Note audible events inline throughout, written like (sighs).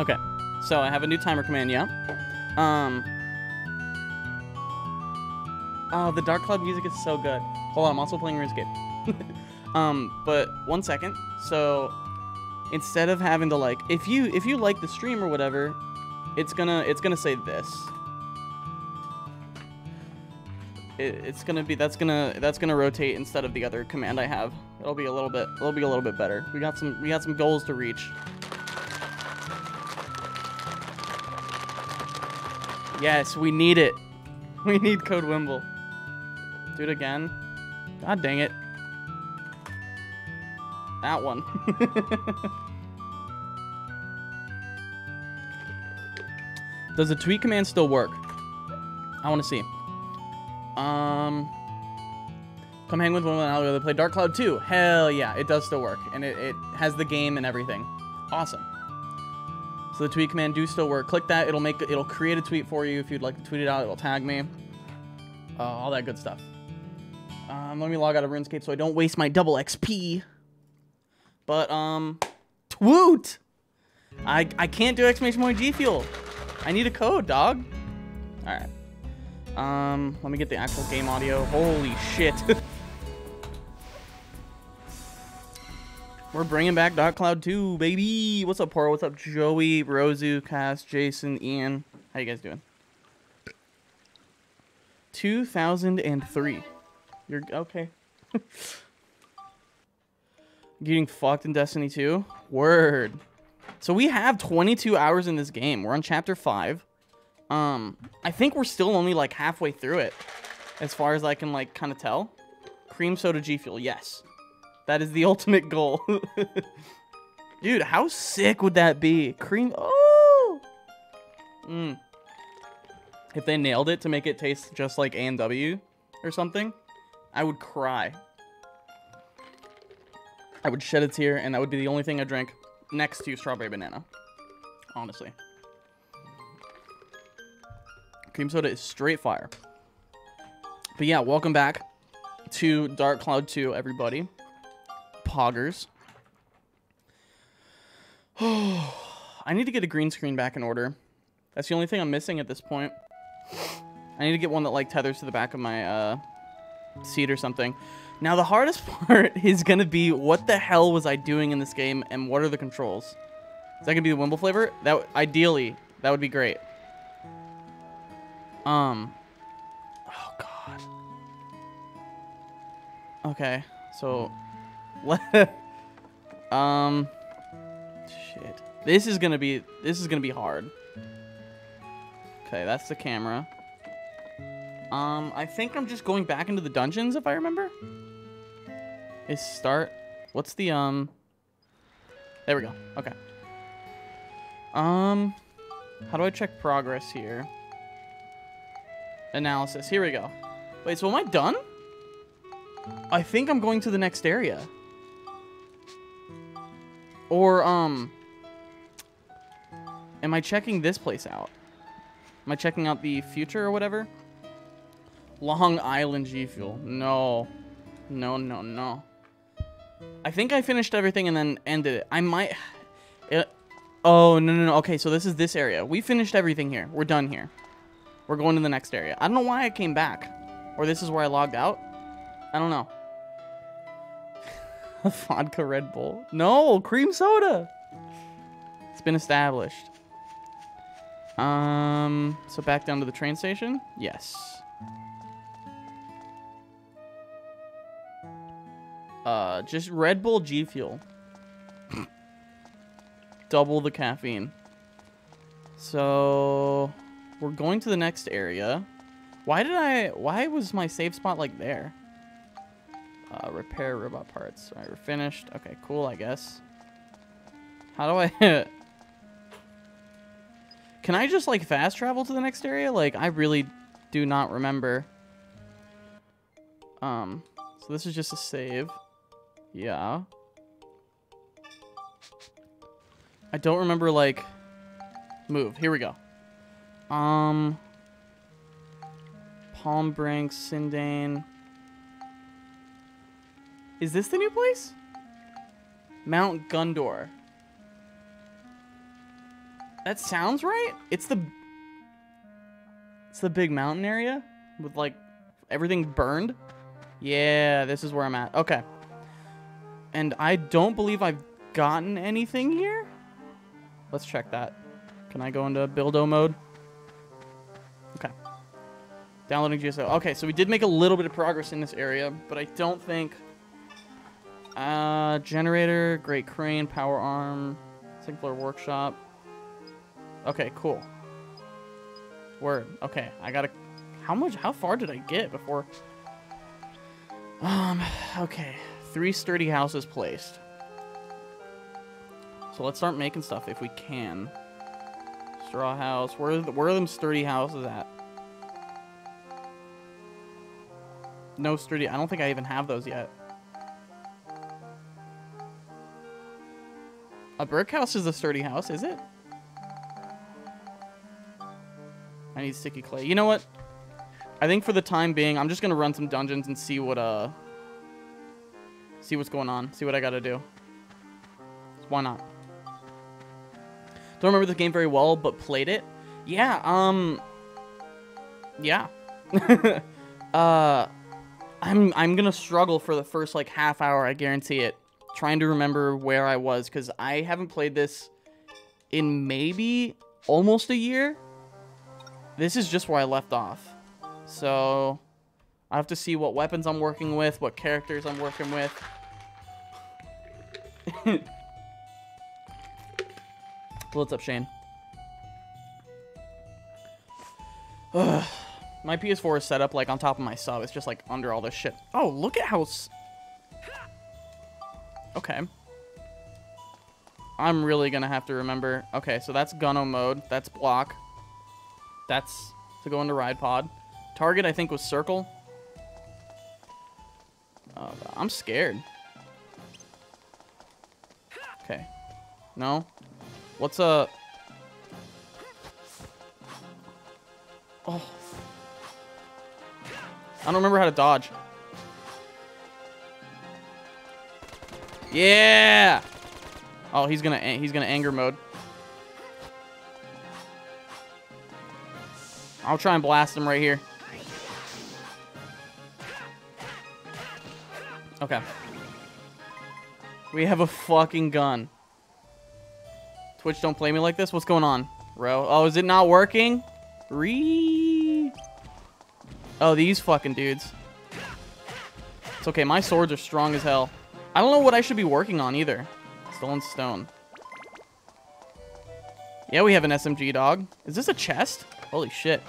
Okay. So I have a new timer command, yeah. Um. Oh, the Dark Cloud music is so good. Hold on, I'm also playing RuneScape. (laughs) um, but one second. So instead of having to like, if you if you like the stream or whatever, it's gonna it's gonna say this. It, it's gonna be that's gonna that's gonna rotate instead of the other command I have. It'll be a little bit it'll be a little bit better. We got some we got some goals to reach. Yes, we need it. (laughs) We need code Wimble. Do it again. God dang it. That one. (laughs) Does the tweet command still work? I want to see. Um, come hang with one I'll play Dark Cloud 2. Hell yeah, it does still work. And it, it has the game and everything. Awesome. So the tweet command do still work. Click that. It'll make it'll create a tweet for you if you'd like to tweet it out. It'll tag me. Uh, all that good stuff. Um, let me log out of RuneScape so I don't waste my double XP. But um, twoot! I I can't do exclamation point G Fuel. I need a code, dog. All right. Um, let me get the actual game audio. Holy shit. (laughs) We're bringing back Dark Cloud 2, baby. What's up, Poro? What's up, Joey, Rosu, Cass, Jason, Ian? How you guys doing? 2003. You're okay. (laughs) Getting fucked in Destiny 2? Word. So we have 22 hours in this game. We're on chapter 5. Um, I think we're still only like halfway through it. As far as I can like kind of tell. Cream soda G Fuel, yes. That is the (laughs) ultimate goal. (laughs) Dude, how sick would that be? Cream, oh! Mm. If they nailed it to make it taste just like A&W or something, I would cry. I would shed a tear, and that would be the only thing I drank next to strawberry banana. Honestly. Cream soda is straight fire. But yeah, welcome back to Dark Cloud 2, everybody. Poggers. (sighs) I need to get a green screen back in order. That's the only thing I'm missing at this point. I need to get one that like tethers to the back of my uh, seat or something. Now the hardest (laughs) part is gonna be what the hell was I doing in this game and what are the controls? Is that gonna be the Wimble flavor? That ideally that would be great. Um. Oh god. Okay, so (laughs) um. Shit. This is gonna be this is gonna be hard. Okay, that's the camera. Um, I think I'm just going back into the dungeons if I remember. Is start. What's the um? There we go. Okay. Um, how do I check progress here? Analysis. Here we go. Wait, so am I done? I think I'm going to the next area. Or, um... Am I checking this place out? Am I checking out the future or whatever? Long Island G Fuel. No. No, no, no. I think I finished everything and then ended it. I might... (sighs) It... Oh, no, no, no. Okay, so this is this area. We finished everything here. We're done here. We're going to the next area. I don't know why I came back. Or this is where I logged out. I don't know. (laughs) Vodka Red Bull. No, cream soda. It's been established. Um, so back down to the train station? Yes. Uh, just Red Bull G Fuel. (laughs) Double the caffeine. So, we're going to the next area. Why did I... Why was my save spot, like, there? Uh, repair robot parts. All right, we're finished. Okay, cool, I guess. How do I... (laughs) Can I just, like, fast travel to the next area? Like, I really do not remember. Um, so this is just a save. Yeah. I don't remember, like... Move. Here we go. Um... Palm Brink, Sindain... Is this the new place? Mount Gundor. That sounds right. It's the It's the big mountain area with like everything burned. Yeah, this is where I'm at. Okay. And I don't believe I've gotten anything here. Let's check that. Can I go into buildo mode? Okay. Downloading GSO. Okay, so we did make a little bit of progress in this area, but I don't think... Uh, generator, great crane, power arm, floor workshop. Okay, cool. Word. Okay, I gotta... How much... How far did I get before... Um, okay. Three sturdy houses placed. So let's start making stuff if we can. Straw house. Where are, the, where are them sturdy houses at? No sturdy. I don't think I even have those yet. A brick house is a sturdy house, is it? I need sticky clay. You know what? I think for the time being, I'm just gonna run some dungeons and see what uh see what's going on. See what I gotta do. Why not? Don't remember the game very well, but played it. Yeah, um Yeah. (laughs) uh I'm I'm gonna struggle for the first like half hour, I guarantee it. Trying to remember where I was, because I haven't played this in maybe almost a year. This is just where I left off. So I have to see what weapons I'm working with, what characters I'm working with. (laughs) What's up, Shane? Ugh. (sighs) My PS4 is set up like on top of my sub. It's just like under all this shit. Oh, look at how... Okay. I'm really gonna have to remember. Okay, so that's Gunno mode. That's block. That's to go into ride pod. Target, I think, was circle. Oh, I'm scared. Okay. No? What's a... Oh. I don't remember how to dodge. Yeah! Oh, he's gonna he's gonna anger mode. I'll try and blast him right here. Okay. We have a fucking gun. Twitch, don't play me like this. What's going on, bro? Oh, is it not working? Re. Oh, these fucking dudes. It's okay. My swords are strong as hell. I don't know what I should be working on either. Stolen stone. Yeah, we have an SMG dog. Is this a chest? Holy shit.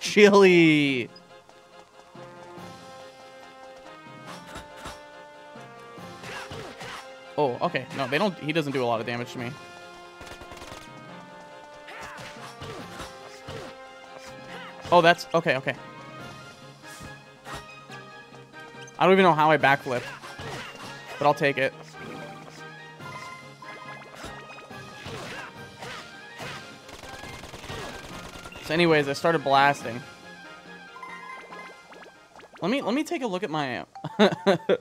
Chili. Oh, okay. No, they don't. He doesn't do a lot of damage to me. Oh, that's... Okay, okay. I don't even know how I backflip. But I'll take it. So anyways, I started blasting. Let me let me take a look at my (laughs) Let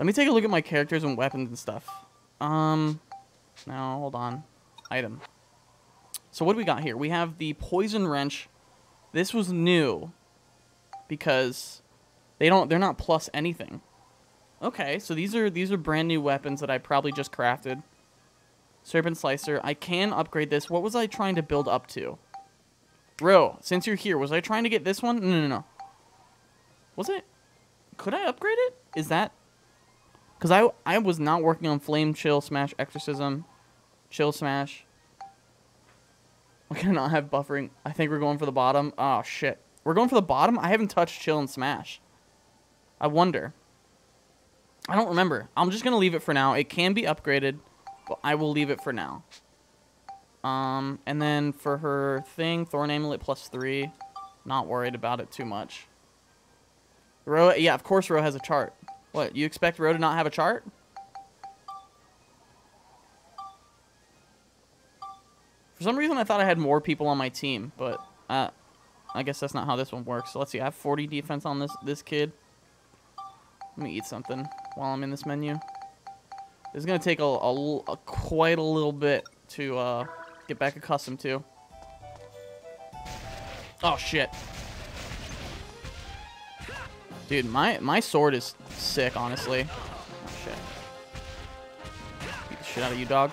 me take a look at my characters and weapons and stuff. Um no, hold on. Item. So what do we got here? We have the poison wrench. This was new because they don't they're not plus anything. Okay, so these are these are brand new weapons that I probably just crafted. Serpent Slicer. I can upgrade this. What was I trying to build up to? Bro, since you're here, was I trying to get this one? No, no, no. Was it? Could I upgrade it? Is that... Because I, I was not working on Flame, Chill, Smash, Exorcism, Chill, Smash. We cannot have buffering. I think we're going for the bottom. Oh, shit. We're going for the bottom? I haven't touched Chill and Smash. I wonder. I don't remember. I'm just going to leave it for now. It can be upgraded, but I will leave it for now. Um, and then for her thing, Thorn Amulet plus three. Not worried about it too much. Ro, yeah, of course Ro has a chart. What, you expect Ro to not have a chart? For some reason, I thought I had more people on my team, but uh, I guess that's not how this one works. So let's see. I have 40 defense on this this kid. Let me eat something while I'm in this menu. It's gonna take a, a a- quite a little bit to uh, get back accustomed to. Oh shit. Dude, my my sword is sick, honestly. Oh shit. Beat the shit out of you, dog.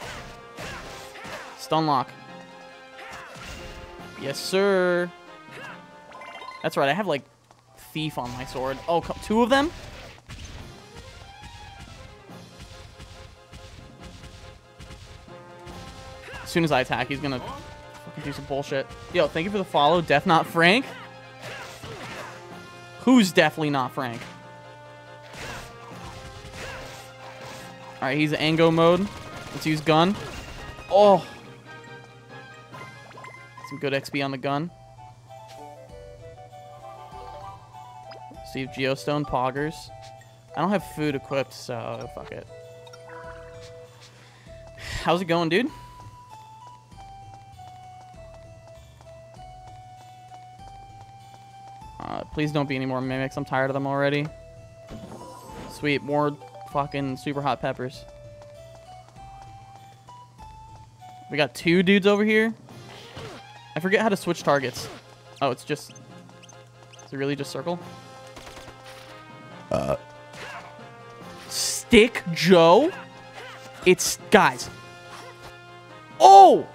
Stun lock. Yes, sir. That's right. I have like thief on my sword. Oh, two of them. As soon as I attack, he's gonna fucking do some bullshit. Yo, thank you for the follow, Death Not Frank. Who's definitely not Frank? Alright, he's Ango mode. Let's use gun. Oh! Some good XP on the gun. See if Geostone poggers. I don't have food equipped, so fuck it. How's it going, dude? Please don't be any more mimics. I'm tired of them already. Sweet, more fucking super hot peppers. We got two dudes over here. I forget how to switch targets. Oh, it's just... Is it really just circle? Uh. Stick Joe? It's... Guys. Oh!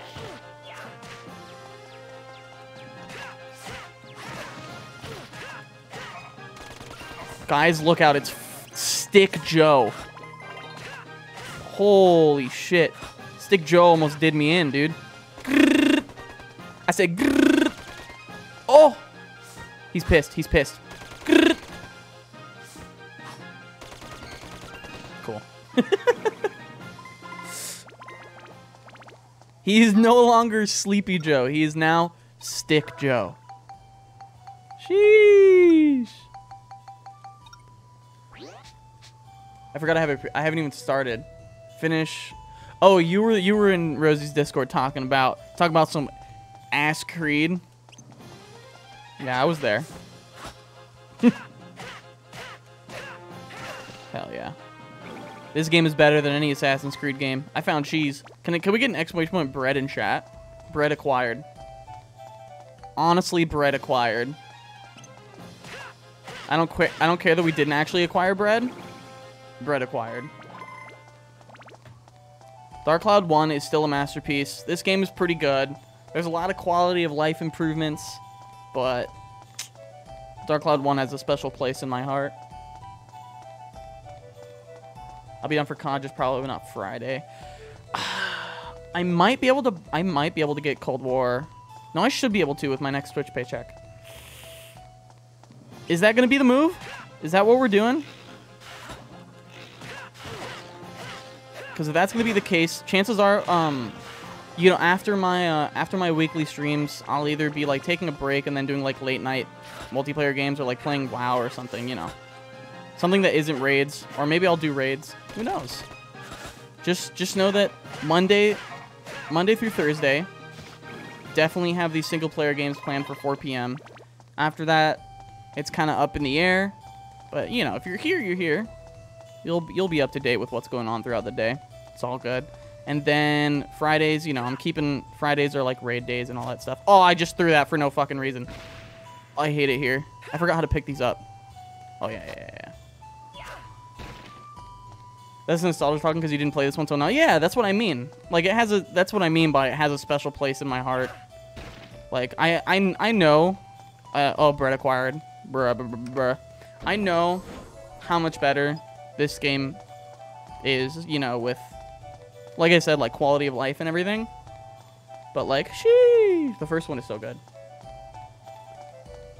Guys, look out. It's Stick Joe. Holy shit. Stick Joe almost did me in, dude. Grrr. I said grrr. Oh! He's pissed. He's pissed. Grrr. Cool. (laughs) he is no longer Sleepy Joe. He is now Stick Joe. Sheesh. I forgot I have it. I haven't even started. Finish. Oh, you were you were in Rosie's Discord talking about talking about some ass Creed. Yeah, I was there. (laughs) Hell yeah. This game is better than any Assassin's Creed game. I found cheese. Can, can we get an exclamation point bread in chat? Bread acquired. Honestly, bread acquired. I don't. I don't care that we didn't actually acquire bread. Bread acquired. Dark Cloud 1 is still a masterpiece. This game is pretty good. There's a lot of quality of life improvements, but Dark Cloud 1 has a special place in my heart. I'll be down for con, just probably not Friday. (sighs) I might be able to I might be able to get Cold War. No, I should be able to with my next Twitch paycheck. Is that going to be the move? Is that what we're doing? Because if that's going to be the case, chances are, um, you know, after my uh, after my weekly streams, I'll either be like taking a break and then doing like late night multiplayer games or like playing WoW or something, you know, something that isn't raids, or maybe I'll do raids. Who knows? Just just know that Monday, Monday through Thursday, definitely have these single player games planned for 4 p.m. After that, it's kind of up in the air, but you know, if you're here, you're here. You'll you'll be up to date with what's going on throughout the day. It's all good. And then Fridays, you know, I'm keeping Fridays are like raid days and all that stuff. Oh, I just threw that for no fucking reason. I hate it here. I forgot how to pick these up. Oh yeah, yeah, yeah. That's nostalgia talking because you didn't play this one till now. Yeah, that's what I mean. Like it has a. That's what I mean by it has a special place in my heart. Like I I I know. Uh, oh, bread acquired. Bruh, bruh, bruh. I know how much better this game is, you know, with, like I said, like quality of life and everything. But like, sheesh, the first one is so good.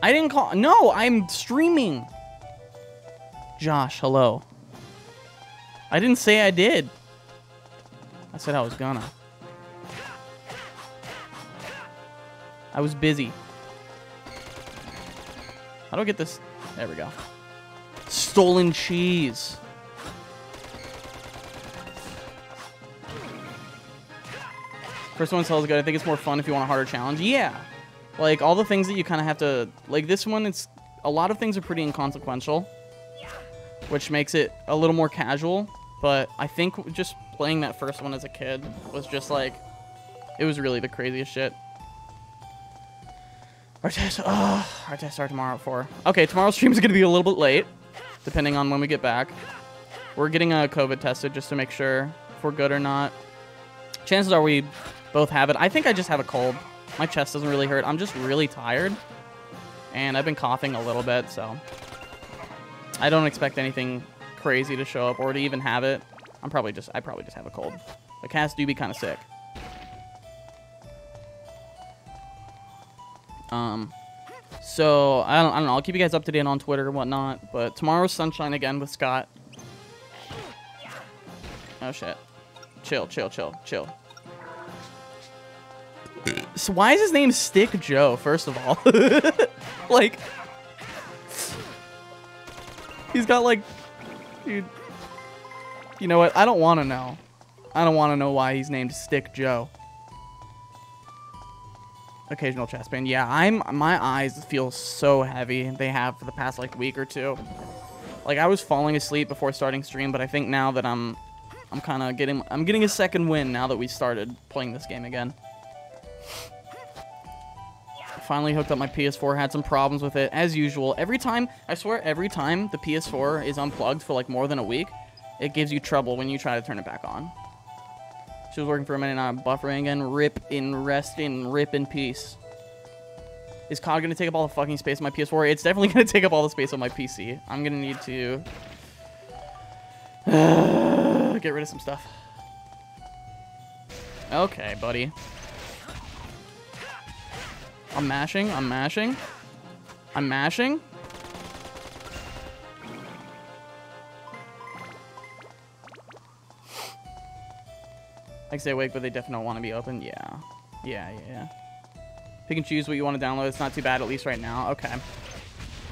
I didn't call. No, I'm streaming. Josh, hello. I didn't say I did. I said I was gonna. I was busy. How do I get this? There we go. Stolen cheese. First one sounds good. I think it's more fun if you want a harder challenge. Yeah. Like, all the things that you kind of have to... Like, this one, it's... A lot of things are pretty inconsequential. Which makes it a little more casual. But I think just playing that first one as a kid was just like, it was really the craziest shit. Our test, oh, our test start tomorrow at 4. Okay, tomorrow's stream is going to be a little bit late, depending on when we get back. We're getting a COVID tested just to make sure if we're good or not. Chances are we both have it. I think I just have a cold. My chest doesn't really hurt. I'm just really tired. And I've been coughing a little bit, so... I don't expect anything crazy to show up or to even have it. I'm probably just... I probably just have a cold. The cats do be kind of sick. Um... So, I don't, I don't know. I'll keep you guys up to date on Twitter and whatnot. But tomorrow's Sunshine again with Scott. Oh, shit. Chill, chill, chill, chill. So why is his name Stick Joe, first of all? (laughs) like... He's got, like... Dude... You know what? I don't want to know. I don't want to know why he's named Stick Joe. Occasional chest pain. Yeah, I'm. My eyes feel so heavy. They have for the past like week or two. Like I was falling asleep before starting stream, but I think now that I'm, I'm kind of getting. I'm getting a second win now that we started playing this game again. Finally hooked up my PS4. Had some problems with it as usual. Every time, I swear, every time the PS4 is unplugged for like more than a week, it gives you trouble when you try to turn it back on. She was working for a minute now. Buffering again. Rip in rest in rip in peace. Is COD to take up all the fucking space on my PS4? It's definitely (laughs) to take up all the space on my PC. I'm to need to (sighs) get rid of some stuff. Okay, buddy. I'm mashing. I'm mashing. I'm mashing. I stay awake, but they definitely don't want to be open. Yeah. Yeah, yeah. Pick and choose what you want to download. It's not too bad, at least right now. Okay.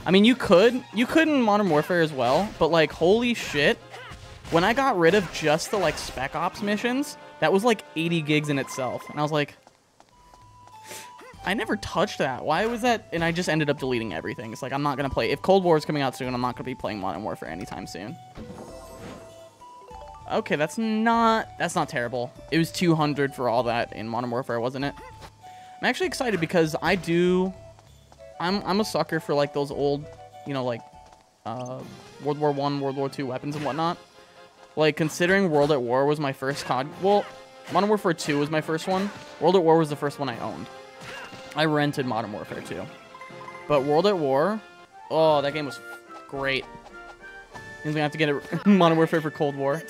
I mean, you could. You could in Modern Warfare as well, but, like, holy shit. When I got rid of just the, like, Spec Ops missions, that was, like, 80 gigs in itself. And I was like, I never touched that. Why was that? And I just ended up deleting everything. It's like, I'm not going to play. If Cold War is coming out soon, I'm not going to be playing Modern Warfare anytime soon. Okay, that's not that's not terrible. It was 200 for all that in Modern Warfare, wasn't it? I'm actually excited because I do I'm I'm a sucker for like those old, you know, like uh, World War 1, World War 2 weapons and whatnot. Like considering World at War was my first COD, well, Modern Warfare 2 was my first one. World at War was the first one I owned. I rented Modern Warfare 2. But World at War, oh, that game was great. Means we have to get a (laughs) Modern Warfare for Cold War.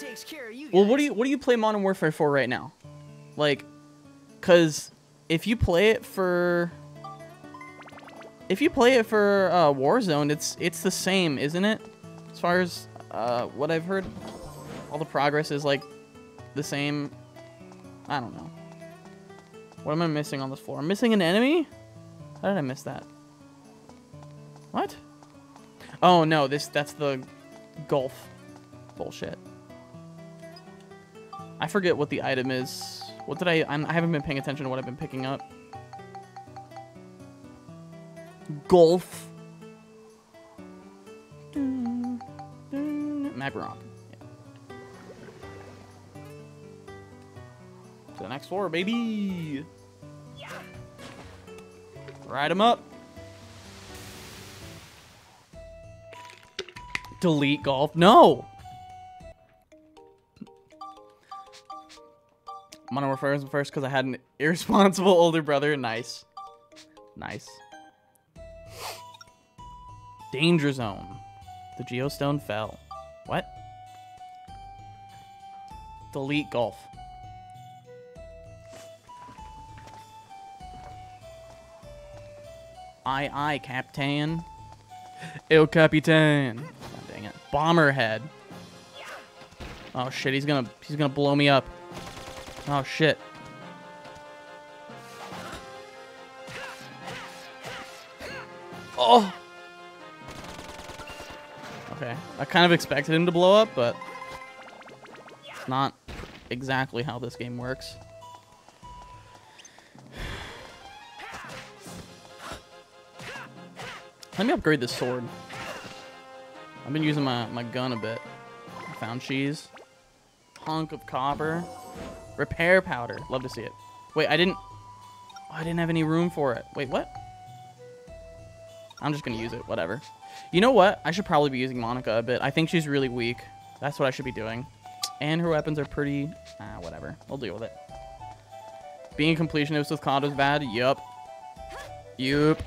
Well, what do you what do you play Modern Warfare for right now? Like, cause if you play it for if you play it for uh, Warzone, it's it's the same, isn't it? As far as uh, what I've heard, all the progress is like the same. I don't know. What am I missing on this floor? I'm missing an enemy? How did I miss that? What? Oh no, this that's the golf bullshit. I forget what the item is. What did I... I'm, I haven't been paying attention to what I've been picking up. Golf. Magrock. Next floor, baby! Ride him up! Delete golf. No! Modern Warfare was first because I had an (laughs) irresponsible older brother. Nice. Nice. Danger Zone. The Geostone fell. What? Delete golf. Aye, aye, Captain. El Capitan. God dang it. Bomberhead. Oh shit, he's gonna he's gonna blow me up. Oh shit. Oh. Okay, I kind of expected him to blow up, but it's not exactly how this game works. Let me upgrade this sword. I've been using my, my gun a bit. I found cheese. hunk of copper. Repair powder. Love to see it. Wait, I didn't... Oh, I didn't have any room for it. Wait, what? I'm just going to use it. Whatever. You know what? I should probably be using Monica a bit. I think she's really weak. That's what I should be doing. And her weapons are pretty... Ah, whatever. We'll deal with it. Being completionist with COD bad? Yup. Yup.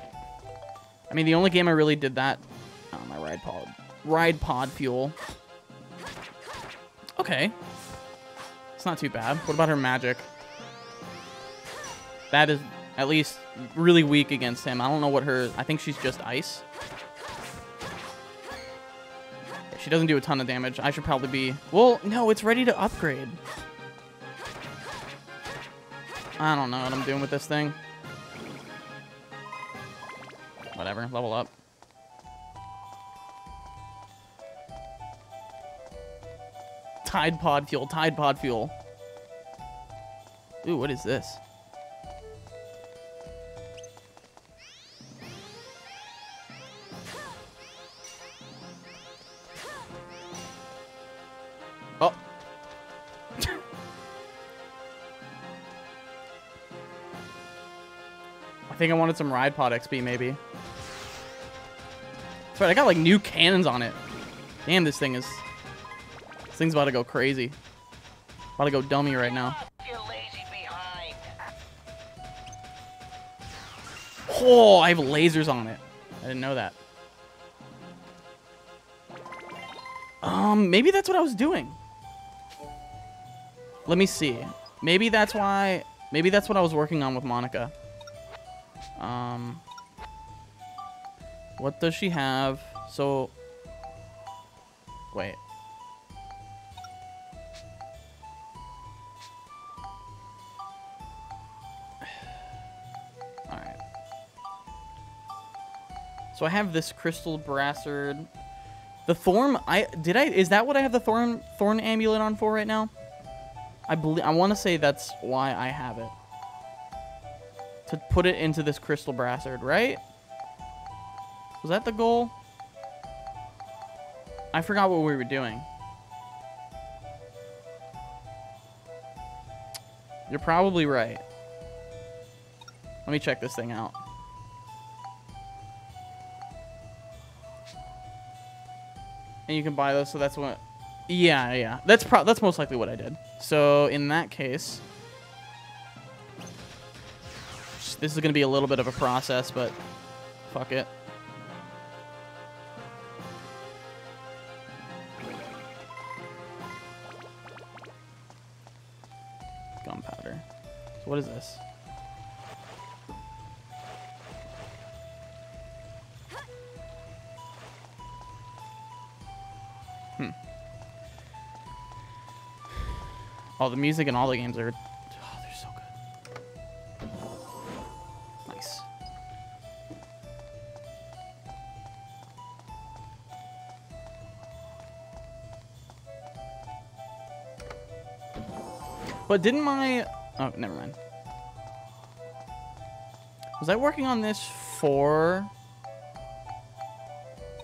I mean, the only game I really did that... Oh, my ride pod. Ride pod fuel. Okay. It's not too bad. What about her magic? That is at least really weak against him. I don't know what her... I think she's just ice. She doesn't do a ton of damage. I should probably be... Well, no, it's ready to upgrade. I don't know what I'm doing with this thing. Whatever, level up. Tide Pod Fuel, Tide Pod Fuel. Ooh, what is this? Oh. (laughs) I think I wanted some Ride Pod XP, maybe. I got like new cannons on it. Damn, this thing is... This thing's about to go crazy. About to go dummy right now. Oh, I have lasers on it. I didn't know that. Um, maybe that's what I was doing. Let me see. Maybe that's why... Maybe that's what I was working on with Monica. Um... What does she have? So... Wait. (sighs) Alright. So I have this crystal brassard. The thorn, I did I is that what I have the thorn thorn amulet on for right now? I believe I want to say that's why I have it. To put it into this crystal brassard, right? Was that the goal? I forgot what we were doing. You're probably right. Let me check this thing out. And you can buy those, so that's what... Yeah, yeah. That's pro that's most likely what I did. So, in that case... This is going to be a little bit of a process, but... Fuck it. What is this? Hmm. Oh, the music in all the games are... Oh, they're so good. Nice. But didn't my... Oh, never mind. Was I working on this for...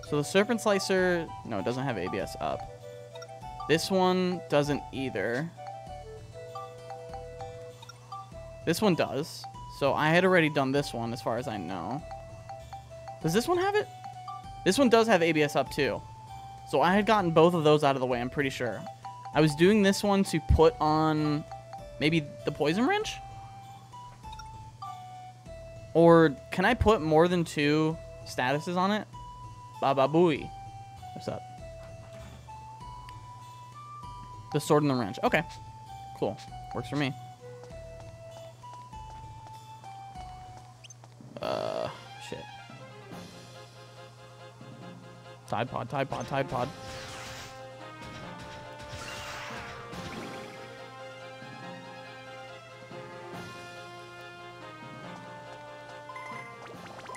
So the Serpent Slicer... No, it doesn't have ABS up. This one doesn't either. This one does. So I had already done this one as far as I know. Does this one have it? This one does have ABS up too. So I had gotten both of those out of the way, I'm pretty sure. I was doing this one to put on maybe the poison wrench? Or can I put more than two statuses on it? Baba Booey. What's up? The sword and the wrench. Okay. Cool. Works for me. Uh, shit. Tide Pod, Tide Pod, Tide Pod.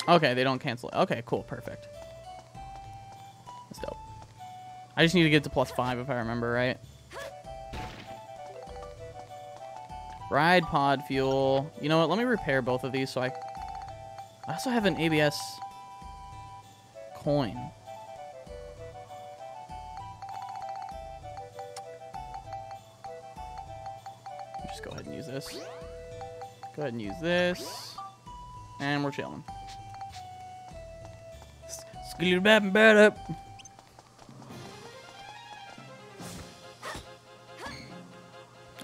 Okay, they don't cancel it. Okay, cool, perfect. That's dope. I just need to get to plus five if I remember right. Ride pod fuel. You know what? Let me repair both of these so I... I also have an ABS coin. just go ahead and use this. Go ahead and use this. And we're chilling. Skilly bap bad up.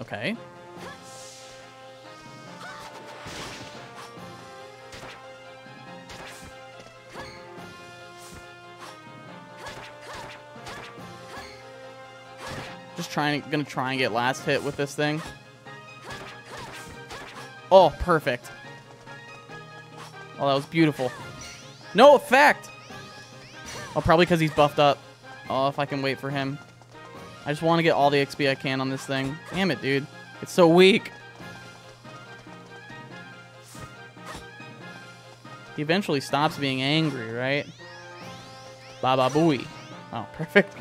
Okay. Just trying, gonna try and get last hit with this thing. Oh, perfect. Oh, that was beautiful. No effect! Oh, probably because he's buffed up. Oh, if I can wait for him. I just want to get all the XP I can on this thing. Damn it, dude. It's so weak. He eventually stops being angry, right? Baba booey. Oh, (laughs) perfect.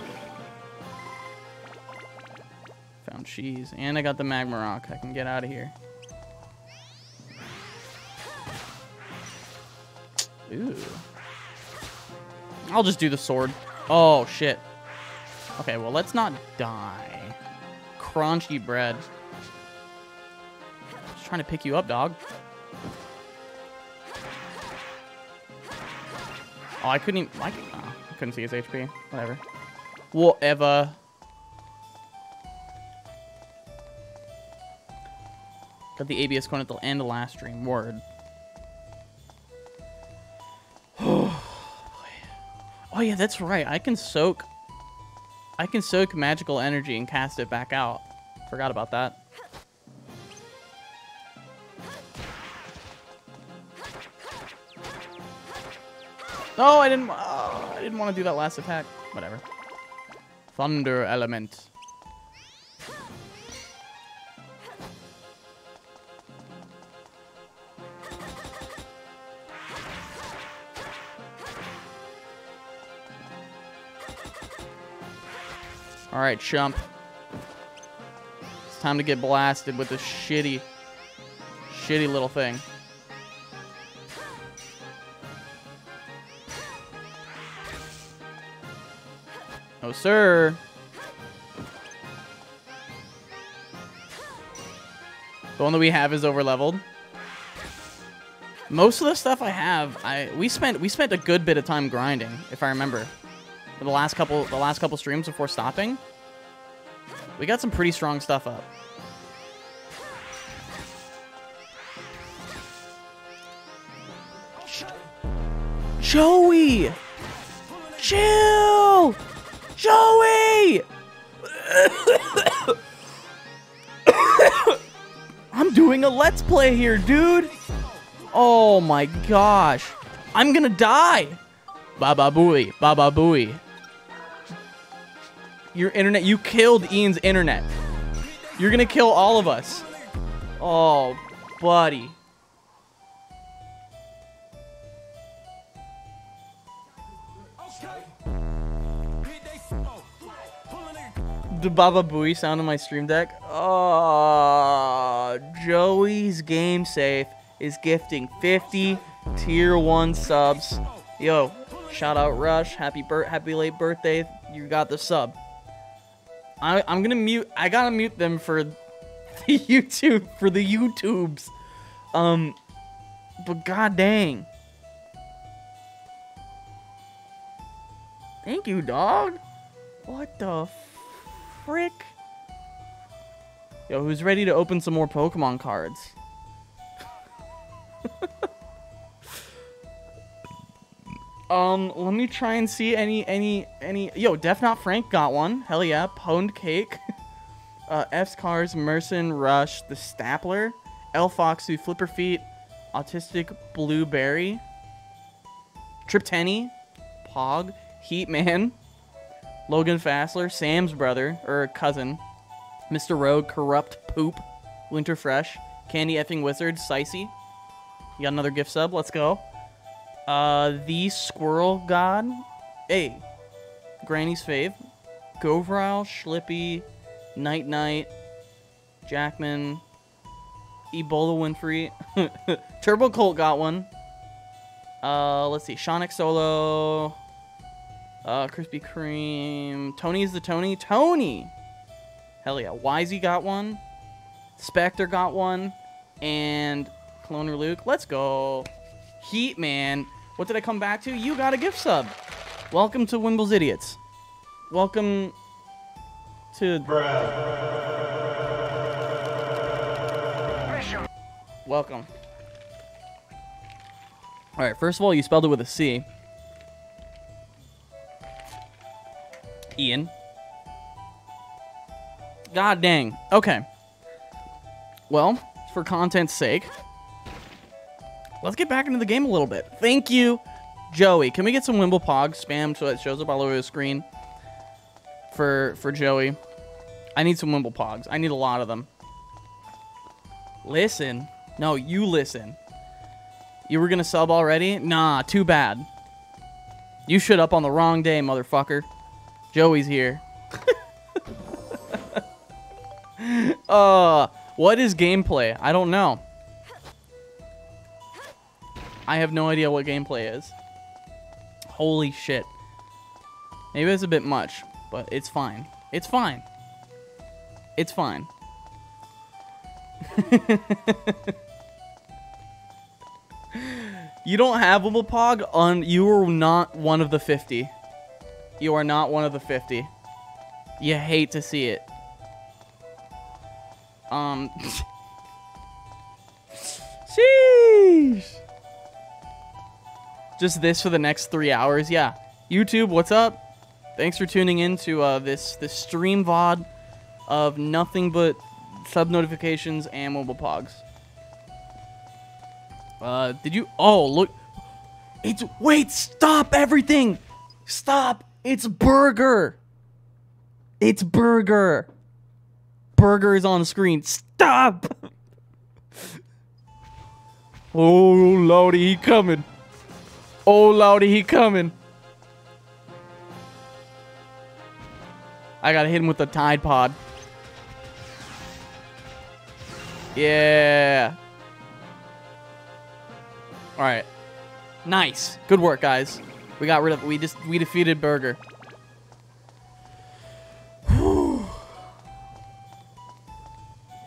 Found cheese. And I got the magma rock. I can get out of here. I'll just do the sword. Oh, shit. Okay, well, let's not die. Crunchy bread. Just trying to pick you up, dog. Oh, I couldn't even... I, oh, I couldn't see his HP. Whatever. Whatever. Got the ABS coin at the end of last stream. Word. Oh yeah, that's right. I can soak I can soak magical energy and cast it back out. Forgot about that. No, I didn't oh, I didn't want to do that last attack. Whatever. Thunder element. Alright, chump. It's time to get blasted with this shitty, shitty little thing. Oh, sir. The one that we have is over leveled. Most of the stuff I have, I we spent we spent a good bit of time grinding, if I remember the last couple the last couple streams before stopping. We got some pretty strong stuff up. Joey! Chill! Joey! I'm doing a let's play here, dude! Oh my gosh. I'm gonna die! Baba booey, baba booey. Your internet, you killed Ian's internet. You're gonna kill all of us. Oh, buddy. The Baba Booey sound on my stream deck. Oh, Joey's Game Safe is gifting 50 tier 1 subs. Yo, shout out Rush. Happy, happy late birthday. You got the sub. I, I'm gonna mute. I gotta mute them for (laughs) the YouTube for the YouTubes. Um, but god dang. Thank you, dog. What the frick? Yo, who's ready to open some more Pokemon cards? (laughs) Um, let me try and see any, any, any. Yo, Def Not Frank got one. Hell yeah. Pwned Cake. (laughs) uh, F's Cars, Merson, Rush, The Stapler, El Foxu, Flipper Feet, Autistic Blueberry, Trip Tenny, Pog, Heat Man, (laughs) Logan Fassler, Sam's brother, or cousin, Mr. Rogue, Corrupt Poop, Winter Fresh, Candy Effing Wizard, Sicey. You got another gift sub. Let's go. Uh, the Squirrel God. Hey, Granny's fave. Govral, Schlippy, Night Night, Jackman, Ebola Winfrey. (laughs) Turbo Colt got one. Uh, let's see. Sonic Solo. Uh, Krispy Kreme. Tony's the Tony. Tony! Hell yeah. Wisey got one. Spectre got one. And Cloner Luke. Let's go. Heat, man. What did I come back to? You got a gift sub. Welcome to Wimble's Idiots. Welcome to... Bruh. Welcome. Alright, first of all, you spelled it with a C. Ian. God dang. Okay. Well, for content's sake, let's get back into the game a little bit. Thank you, Joey. Can we get some Wimble Pog spam so it shows up all over the screen for for Joey? I need some Wimble Pogs. I need a lot of them. Listen. No, you listen. You were gonna sub already? Nah, too bad. You showed up on the wrong day, motherfucker. Joey's here. (laughs) uh, what is gameplay? I don't know. I have no idea what gameplay is. Holy shit. Maybe it's a bit much, but it's fine. It's fine. It's fine. (laughs) you don't have Wimblepog on you are not one of the 50. You are not one of the 50. You hate to see it. Um (laughs) Sheesh. Just this for the next 3 hours. Yeah. YouTube, what's up? Thanks for tuning in to uh, this this stream VOD of nothing but sub notifications and mobile pogs. Uh, did you? Oh, look! It's wait! Stop everything! Stop! It's Burger. It's Burger. Burger is on the screen. Stop! (laughs) oh lordy, he coming! Oh lordy, he coming! I gotta hit him with the Tide Pod. Yeah. All right. Nice. Good work, guys. We got rid of. We just we defeated Burger.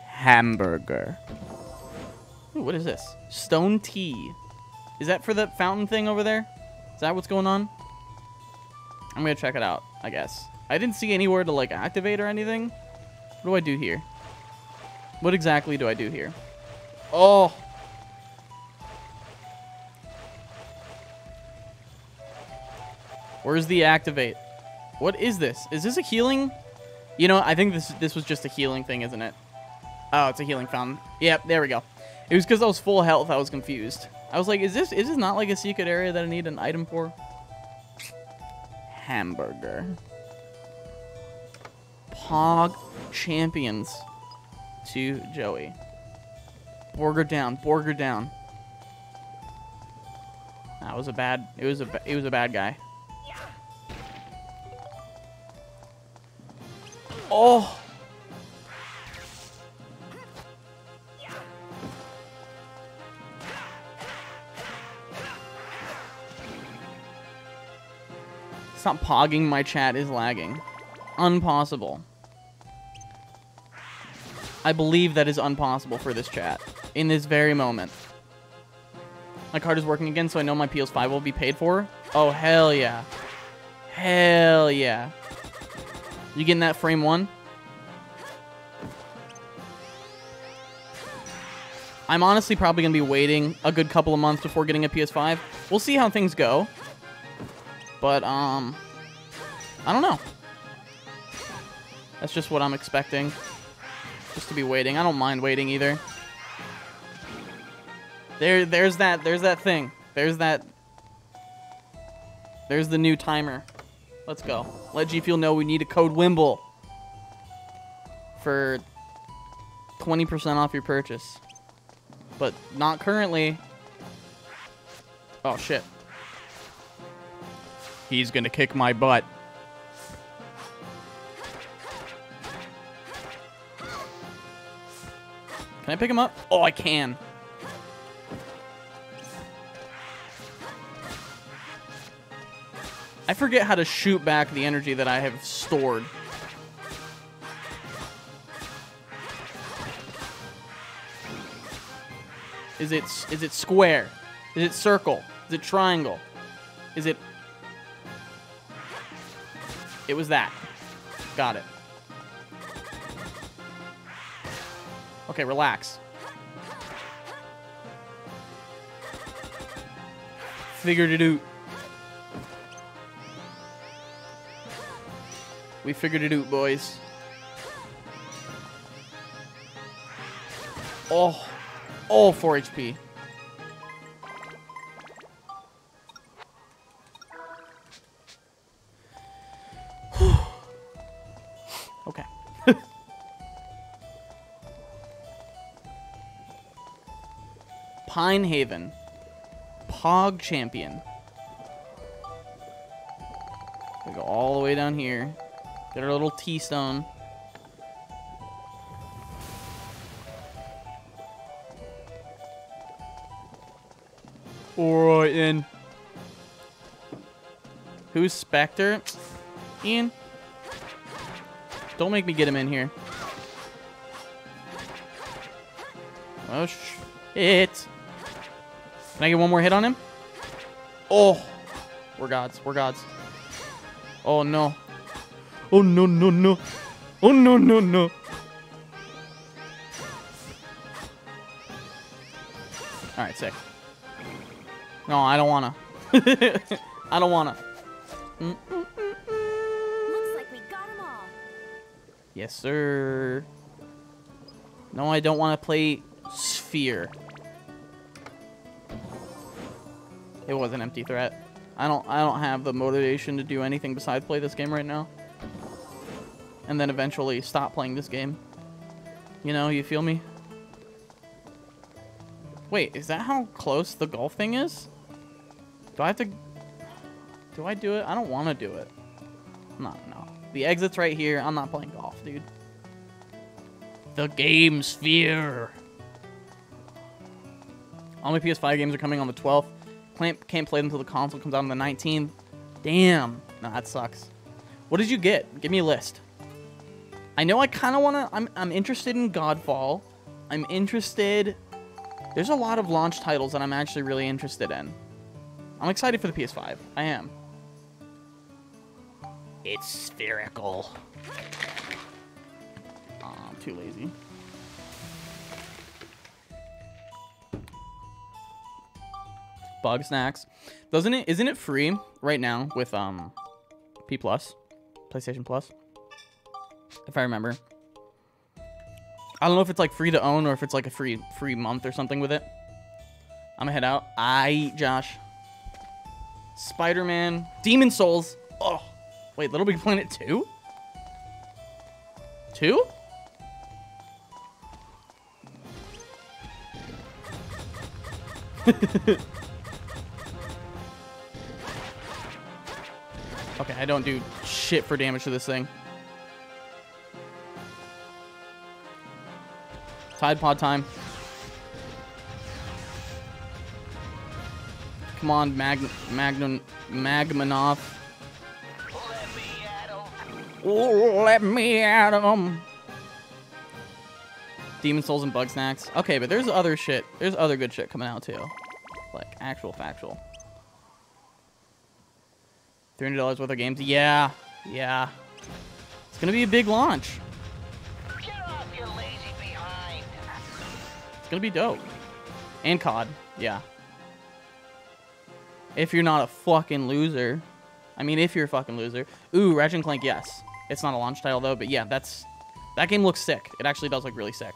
Hamburger. Ooh, what is this? Stone tea. Is that for the fountain thing over there? Is that what's going on? I'm gonna check it out. I guess. I didn't see anywhere to like activate or anything. What do I do here? What exactly do I do here? Oh. Where's the activate? What is this? Is this a healing? You know, I think this this was just a healing thing, isn't it? Oh, it's a healing fountain. Yep, there we go. It was because I was full health. I was confused. I was like, is this is this not like a secret area that I need an item for? Hamburger. Pog champions to Joey. Borger down. Borger down. That was a bad. It was a. It was a bad guy. Oh. Stop pogging. My chat is lagging. Unpossible. I believe that is impossible for this chat in this very moment. My card is working again, so I know my PS5 will be paid for. Oh, hell yeah. Hell yeah. You getting that frame one? I'm honestly probably going to be waiting a good couple of months before getting a PS5. We'll see how things go. But, um, I don't know. That's just what I'm expecting. Just to be waiting. I don't mind waiting either. There, there's that, there's that thing. There's that. There's the new timer. Let's go. Let G Fuel know we need a code Wimble for 20% off your purchase. But not currently. Oh, shit. He's gonna kick my butt. Can I pick him up? Oh, I can. I forget how to shoot back the energy that I have stored. Is it is it square? Is it circle? Is it triangle? Is it It was that. Got it. Okay, relax. Figured it out. We figured it out, boys. Oh. Oh, 4 HP. Pine Haven. Pog Champion. We go all the way down here. Get our little T-stone. Alright then. Who's Spectre? Ian? Don't make me get him in here. Oh, shit. Can I get one more hit on him? Oh. We're gods. We're gods. Oh, no. Oh, no, no, no. Oh, no, no, no. Alright, sick. No, I don't wanna. (laughs) I don't wanna. Looks like we got 'em all. Yes, sir. No, I don't want to play Sphere. It was an empty threat. I don't I don't have the motivation to do anything besides play this game right now. And then eventually stop playing this game. You know, you feel me? Wait, is that how close the golf thing is? Do I have to... Do I do it? I don't want to do it. No, no. The exit's right here. I'm not playing golf, dude. The game sphere. All my PS5 games are coming on the 12th. Can't, can't play them until the console comes out on the 19th. Damn. No, that sucks. What did you get? Give me a list. I know I kind of want to... I'm, I'm interested in Godfall. I'm interested... There's a lot of launch titles that I'm actually really interested in. I'm excited for the PS5. I am. It's spherical. Aw, I'm too lazy. Bugsnax. Doesn't it isn't it free right now with um P Plus? PlayStation Plus? If I remember. I don't know if it's like free to own or if it's like a free free month or something with it. I'm gonna head out. I Josh. Spider-Man, Demon Souls. Oh, wait, Little Big Planet 2? Two? (laughs) okay, I don't do shit for damage to this thing. Tide Pod time. Come on, Mag Magnum Magmanoff. Let me at 'em. Demon Souls and Bugsnax. Okay, but there's other shit. There's other good shit coming out too. Like actual factual. $300 worth of games. Yeah. Yeah. It's going to be a big launch. Get off your lazy behind. It's going to be dope. And COD. Yeah. If you're not a fucking loser. I mean, if you're a fucking loser. Ooh, Ratchet Clank, yes. It's not a launch title, though, but yeah, that's... That game looks sick. It actually does look really sick.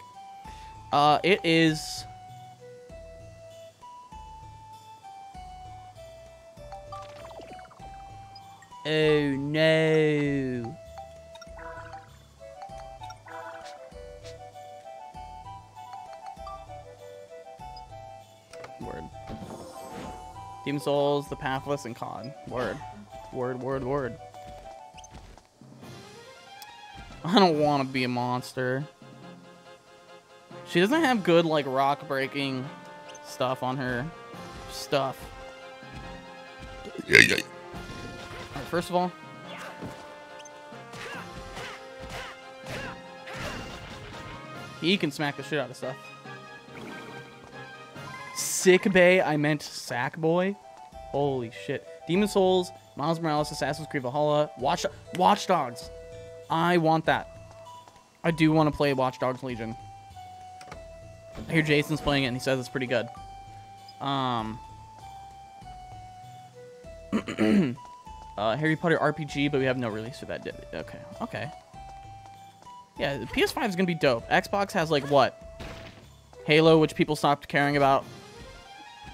Uh, it is... Oh, no. Word. Demon Souls, The Pathless, and COD. Word. Word, word, word. I don't want to be a monster. She doesn't have good, like, rock-breaking stuff on her stuff. Yeah, yeah. First of all... He can smack the shit out of stuff. Sick Bay. I meant Sack Boy. Holy shit. Demon Souls, Miles Morales, Assassin's Creed Valhalla, Watch Watch Dogs. I want that. I do want to play Watch Dogs Legion. I hear Jason's playing it and he says it's pretty good. Um. (clears throat) uh, Harry Potter RPG, but we have no release for that. Okay, okay. Yeah, the PS5 is gonna be dope. Xbox has like what? Halo, which people stopped caring about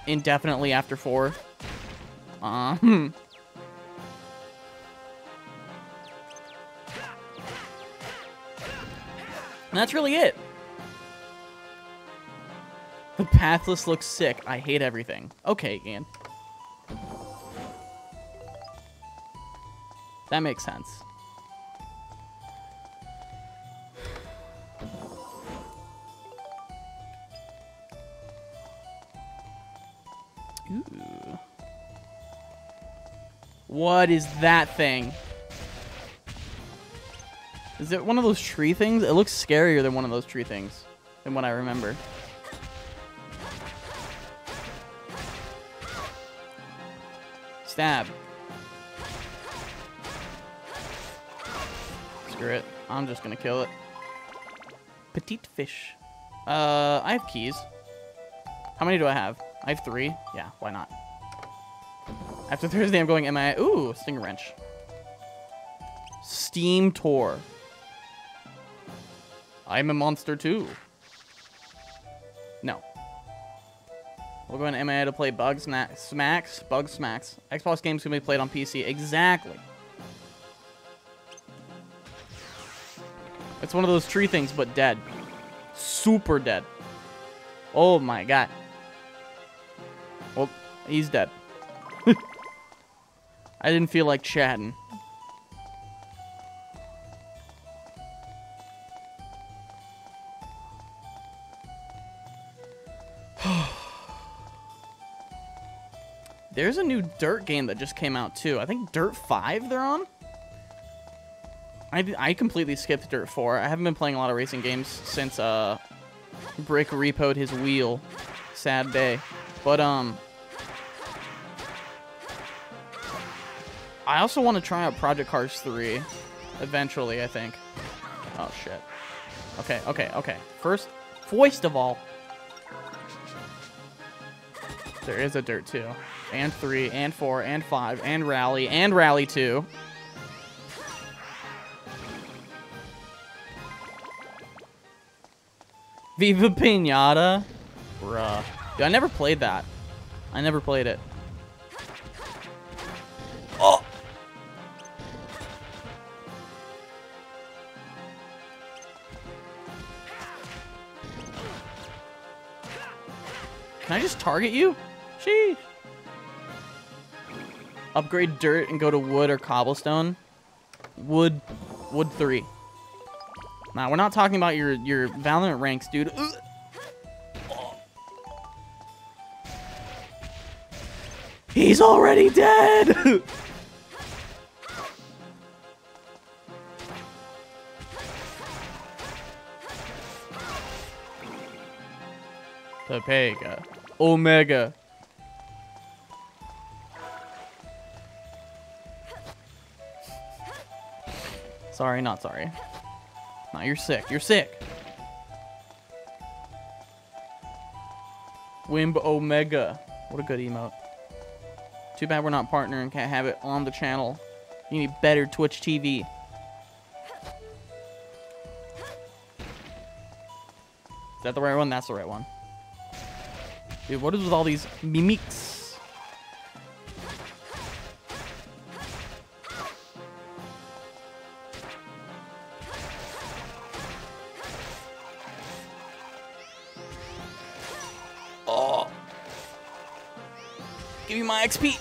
indefinitely after four. (laughs) And that's really it. The pathless looks sick. I hate everything. Okay, Ian. That makes sense. Ooh. What is that thing? Is it one of those tree things? It looks scarier than one of those tree things than what I remember. Stab. Screw it. I'm just gonna kill it. Petite fish. Uh, I have keys. How many do I have? I have three. Yeah, why not? After Thursday, I'm going MIA. Ooh, Stinger Wrench. Steam Tour. I'm a monster too. No. We're going to MIA to play Bug Sna- Smacks. Bug Smacks. Xbox games can be played on PC. Exactly. It's one of those tree things, but dead. Super dead. Oh my god. Well, he's dead. (laughs) I didn't feel like chatting. (sighs) There's a new Dirt game that just came out too. I think Dirt 5 they're on. I, I completely skipped Dirt 4. I haven't been playing a lot of racing games since uh Brick repoed his wheel. Sad day. But um I also want to try out Project Cars 3 eventually, I think. Oh shit. Okay, okay, okay. First, first of all, there is a Dirt 2, and 3, and 4, and 5, and Rally, and Rally 2. Viva Pinata? Bruh. Dude, I never played that. I never played it. Oh! Can I just target you? Sheesh. Upgrade dirt and go to wood or cobblestone. Wood, wood three. Now we're not talking about your your Valorant ranks, dude. Ugh. He's already dead. Pepega. Omega. Sorry, not sorry. No, you're sick. You're sick. Wimb Omega. What a good emote. Too bad we're not partnering. Can't have it on the channel. You need better Twitch TV. Is that the right one? That's the right one. Dude, what is with all these mimics? XP.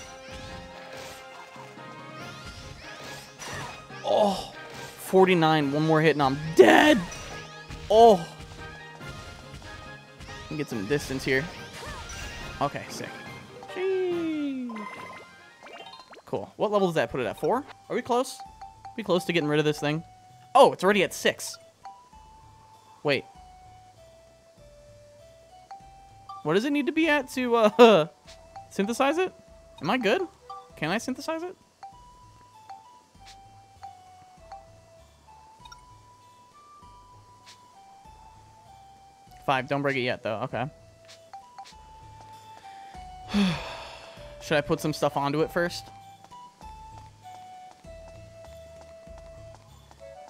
Oh. 49. One more hit and I'm dead. Oh. Get some distance here. Okay, sick. Cool. What level does that put it at? Four? Are we close? we close to getting rid of this thing? Oh, it's already at six. Wait. What does it need to be at to uh, (laughs) synthesize it? Am I good? Can I synthesize it? Five. Don't break it yet, though. Okay. (sighs) Should I put some stuff onto it first?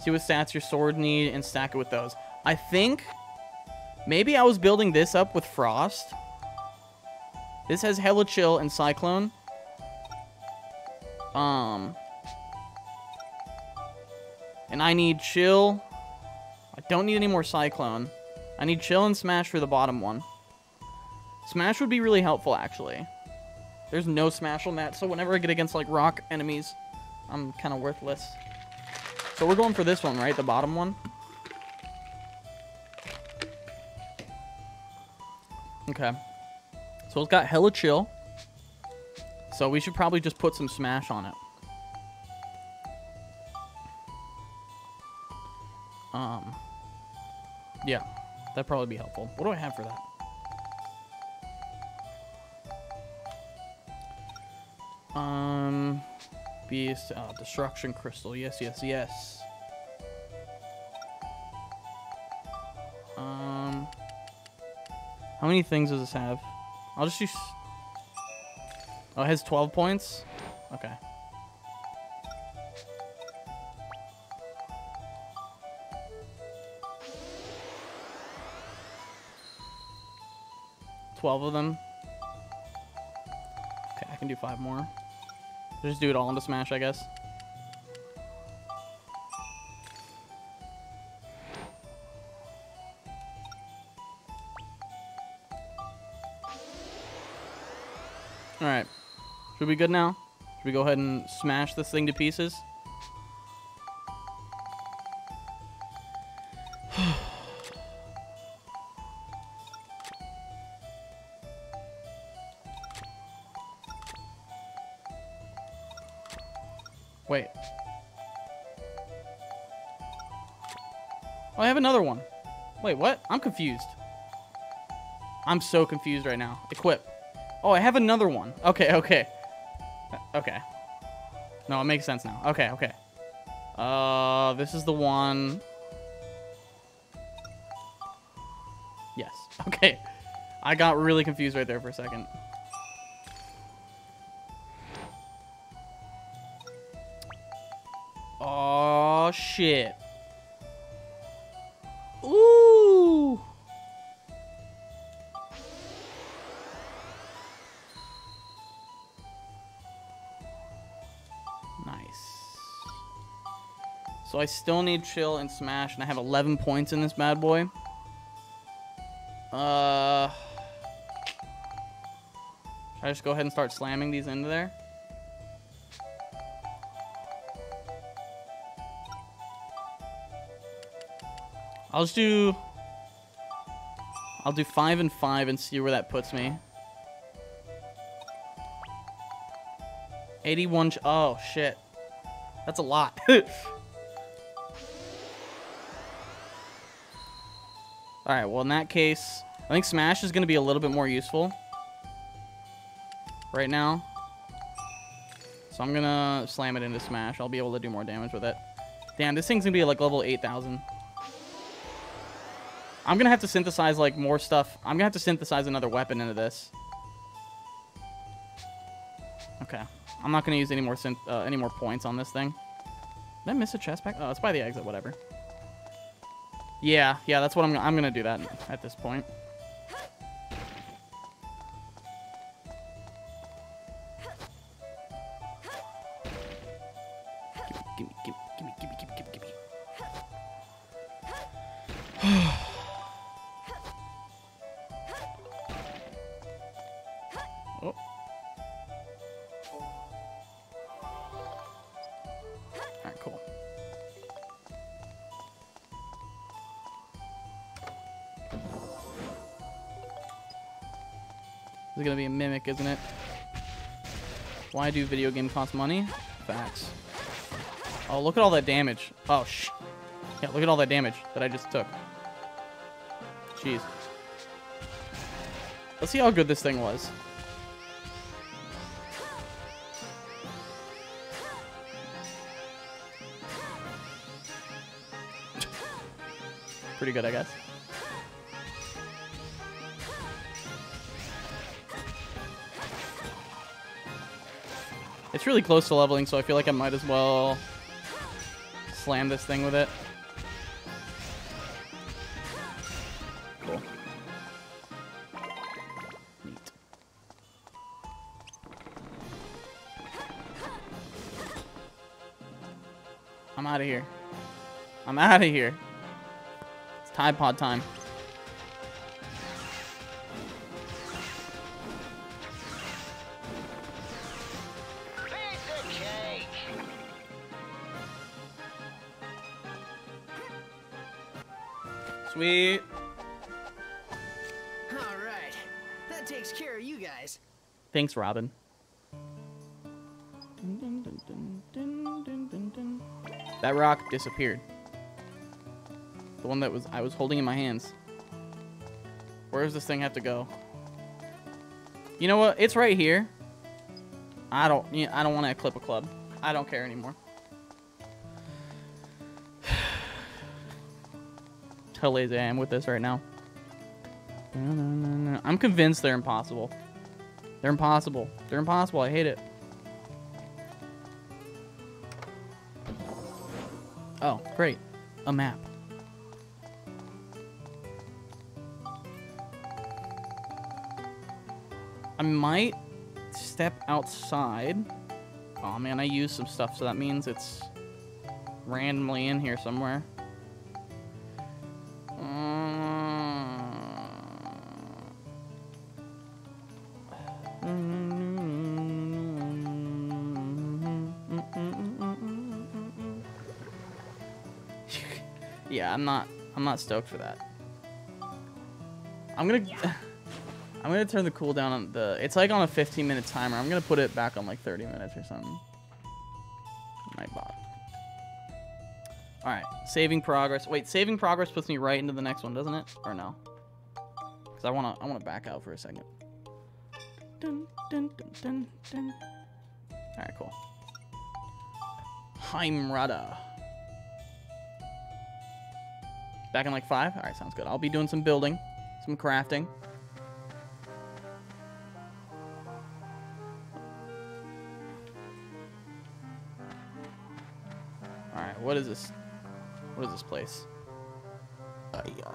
See what stats your sword need and stack it with those. I think maybe I was building this up with Frost. This has Hella Chill and Cyclone. Um. And I need Chill. I don't need any more Cyclone. I need Chill and Smash for the bottom one. Smash would be really helpful, actually. There's no Smash on that, so whenever I get against, like, rock enemies, I'm kind of worthless. So we're going for this one, right? The bottom one? Okay. So it's got hella chill. So we should probably just put some smash on it. Um. Yeah, that'd probably be helpful. What do I have for that? Um, beast, uh, destruction crystal. Yes, yes, yes. Um, how many things does this have? I'll just use. Oh, it has 12 points? Okay. Twelve of them. Okay, I can do five more. Just do it all into Smash, I guess. Should we be good now? Should we go ahead and smash this thing to pieces? (sighs) Wait. Oh, I have another one. Wait, what? I'm confused. I'm so confused right now. Equip. Oh, I have another one. Okay, okay. Okay. No, it makes sense now. Okay, okay. Uh, this is the one. Yes. (laughs) Okay. I got really confused right there for a second. Oh shit. I still need chill and smash, and I have 11 points in this bad boy. Uh, should I just go ahead and start slamming these into there? I'll just do. I'll do five and five and see where that puts me. 81. Oh, shit. That's a lot. (laughs) Alright, well, in that case, I think Smash is going to be a little bit more useful right now. So I'm going to slam it into Smash. I'll be able to do more damage with it. Damn, this thing's going to be like level 8,000. I'm going to have to synthesize like more stuff. I'm going to have to synthesize another weapon into this. Okay. I'm not going to use any more synth uh, any more points on this thing. Did I miss a chest pack? Oh, it's by the exit, whatever. Yeah, yeah, that's what I'm I'm going to do that at this point. Gonna be a mimic, isn't it? Why do video game cost money? Facts. Oh, look at all that damage. Oh, sh. Yeah, look at all that damage that I just took. Jeez. Let's see how good this thing was. (laughs) Pretty good, I guess. It's really close to leveling, so I feel like I might as well slam this thing with it. Cool. Neat. I'm out of here. I'm out of here. It's Tide Pod time. Thanks, Robin. That rock disappeared. The one that was I was holding in my hands. Where does this thing have to go? You know what? It's right here. I don't. I don't want to clip a club. I don't care anymore. (sighs) How lazy I am with this right now. I'm convinced they're impossible. They're impossible. They're impossible. I hate it. Oh, great. A map. I might step outside. Oh man, I used some stuff, so that means it's randomly in here somewhere. Not. Stoked for that. I'm gonna. (sighs) I'm gonna turn the cooldown on the. It's like on a 15 minute timer. I'm gonna put it back on like 30 minutes or something. Nightbot. All right, saving progress. Wait, saving progress puts me right into the next one, doesn't it? Or no? Because I wanna. I wanna back out for a second. Dun, dun, dun, dun, dun. All right, cool. Heimrada. Back in like five? All right, sounds good. I'll be doing some building, some crafting. All right, what is this? What is this place? Uh, yeah.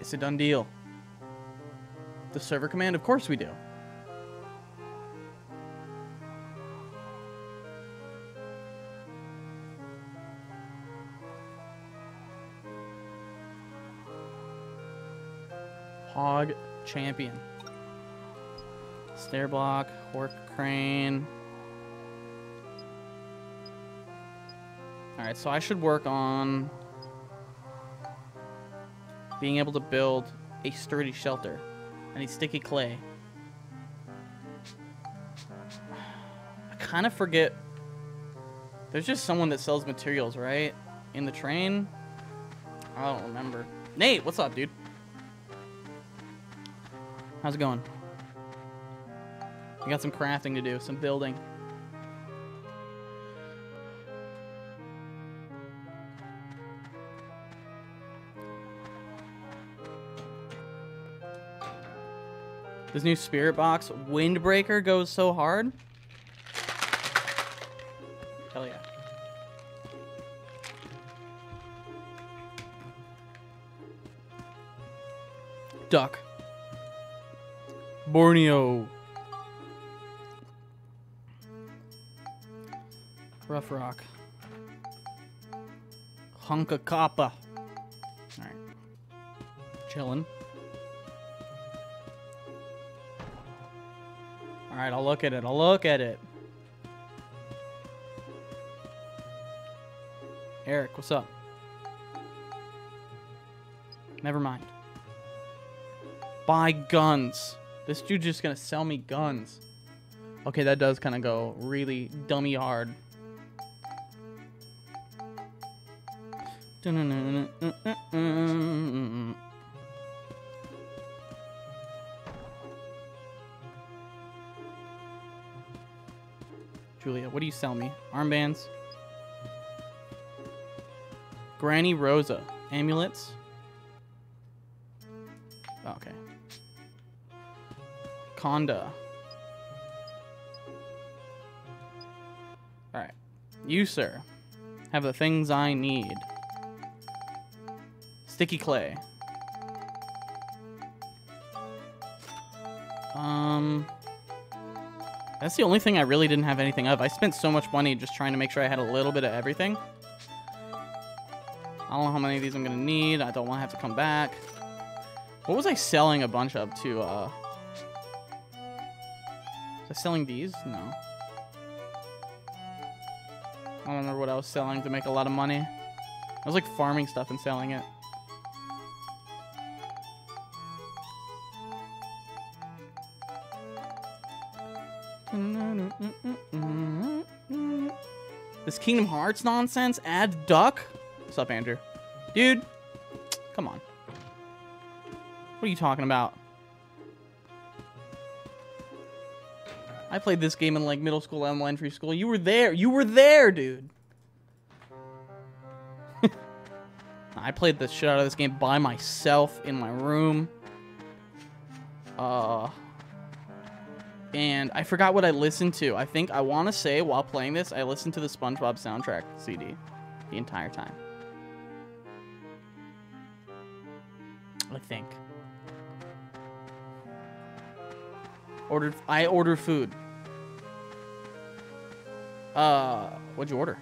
It's a done deal. The server command? Of course we do. Champion. Stair block, work crane. Alright, so I should work on being able to build a sturdy shelter. I need sticky clay. I kind of forget. There's just someone that sells materials, right? In the train? I don't remember. Nate, what's up, dude? How's it going? We got some crafting to do, some building. This new spirit box, Windbreaker, goes so hard. Borneo. Rough Rock. Hunka Kappa. Alright. Chillin'. Alright, I'll look at it. I'll look at it. Eric, what's up? Never mind. Buy guns. This dude just gonna sell me guns. Okay, that does kind of go really dummy hard. Julia, what do you sell me? Armbands? Granny Rosa. Amulets? Conda. Alright. You, sir, have the things I need. Sticky clay. Um... That's the only thing I really didn't have anything of. I spent so much money just trying to make sure I had a little bit of everything. I don't know how many of these I'm gonna need. I don't want to have to come back. What was I selling a bunch of to, uh... Selling these? No. I don't remember what I was selling to make a lot of money. I was like farming stuff and selling it. This Kingdom Hearts nonsense? Add duck? What's up, Andrew? Dude, come on. What are you talking about? I played this game in like middle school, elementary school. You were there. You were there, dude. (laughs) I played the shit out of this game by myself in my room. Uh, and I forgot what I listened to. I think I want to say while playing this, I listened to the SpongeBob soundtrack CD the entire time. I think. Ordered. I ordered food. Uh, what'd you order?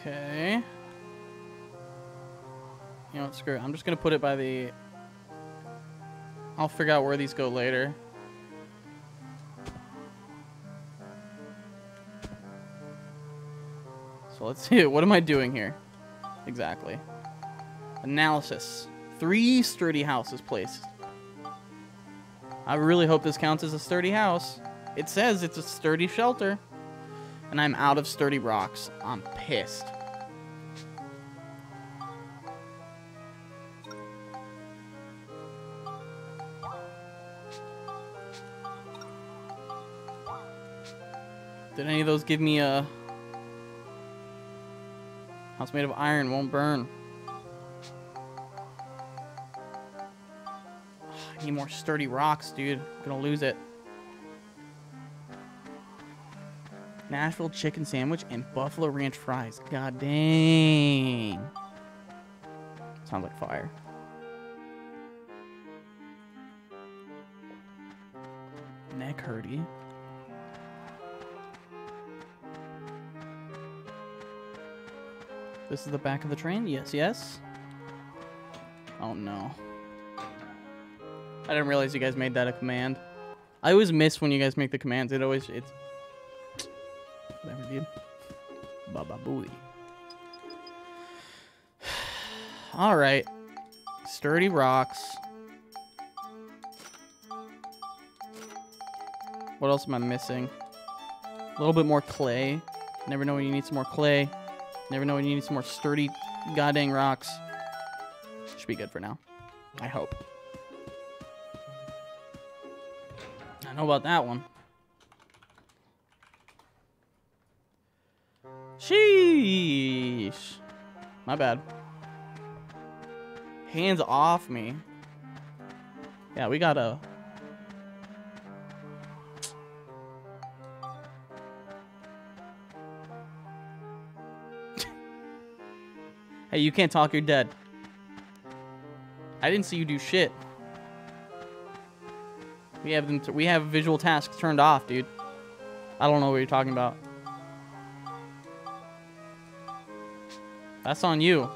Okay. You know what, screw it. I'm just gonna put it by the... I'll figure out where these go later. Let's see. (laughs) What am I doing here? Exactly. Analysis. Three sturdy houses placed. I really hope this counts as a sturdy house. It says it's a sturdy shelter. And I'm out of sturdy rocks. I'm pissed. Did any of those give me a house made of iron won't burn? (sighs) I need more sturdy rocks, dude. I'm gonna lose it. Nashville chicken sandwich and Buffalo Ranch fries. God dang. Sounds like fire. Neck hurty. This is the back of the train? Yes, yes. Oh no. I didn't realize you guys made that a command. I always miss when you guys make the commands. It always it's whatever, dude. Baba booey. (sighs) All right. Sturdy rocks. What else am I missing? A little bit more clay. Never know when you need some more clay. Never know when you need some more sturdy goddamn rocks. Should be good for now. I hope. I know about that one. Sheesh. My bad. Hands off me. Yeah, we gotta... hey, you can't talk, you're dead. I didn't see you do shit. We have them. we have visual tasks turned off, dude. I don't know what you're talking about. That's on you.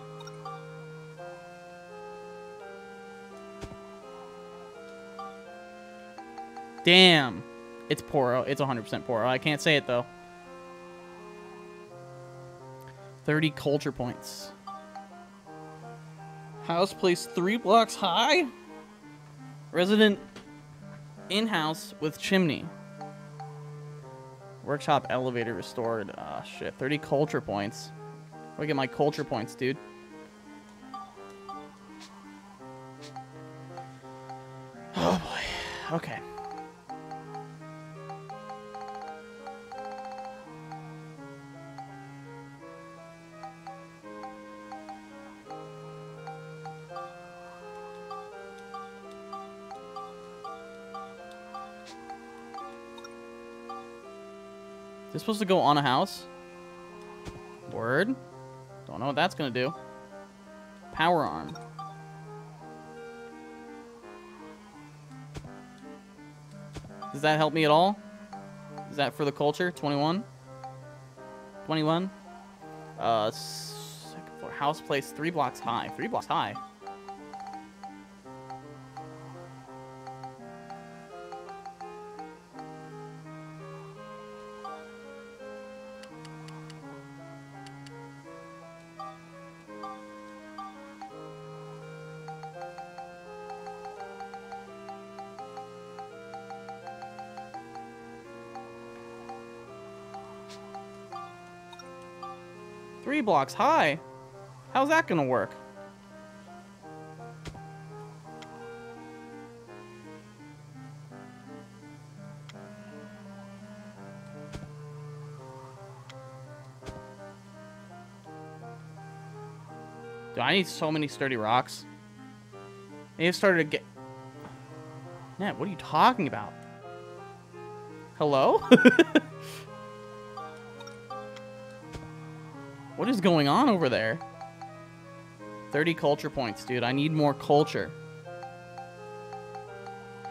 Damn. It's Poro. It's 100% Poro. I can't say it, though. 30 culture points. House placed three blocks high. Resident in-house with chimney. Workshop elevator restored. Ah, shit. 30 culture points. I get my culture points, dude? This supposed to go on a house? Word. Don't know what that's gonna do. Power arm. Does that help me at all? Is that for the culture? 21? 21? Uh, second floor. House place three blocks high. Three blocks high. Blocks high? How's that gonna work? Dude, I need so many sturdy rocks. They have started to get... Nat, what are you talking about? Hello? (laughs) What is going on over there? 30 culture points, dude. I need more culture.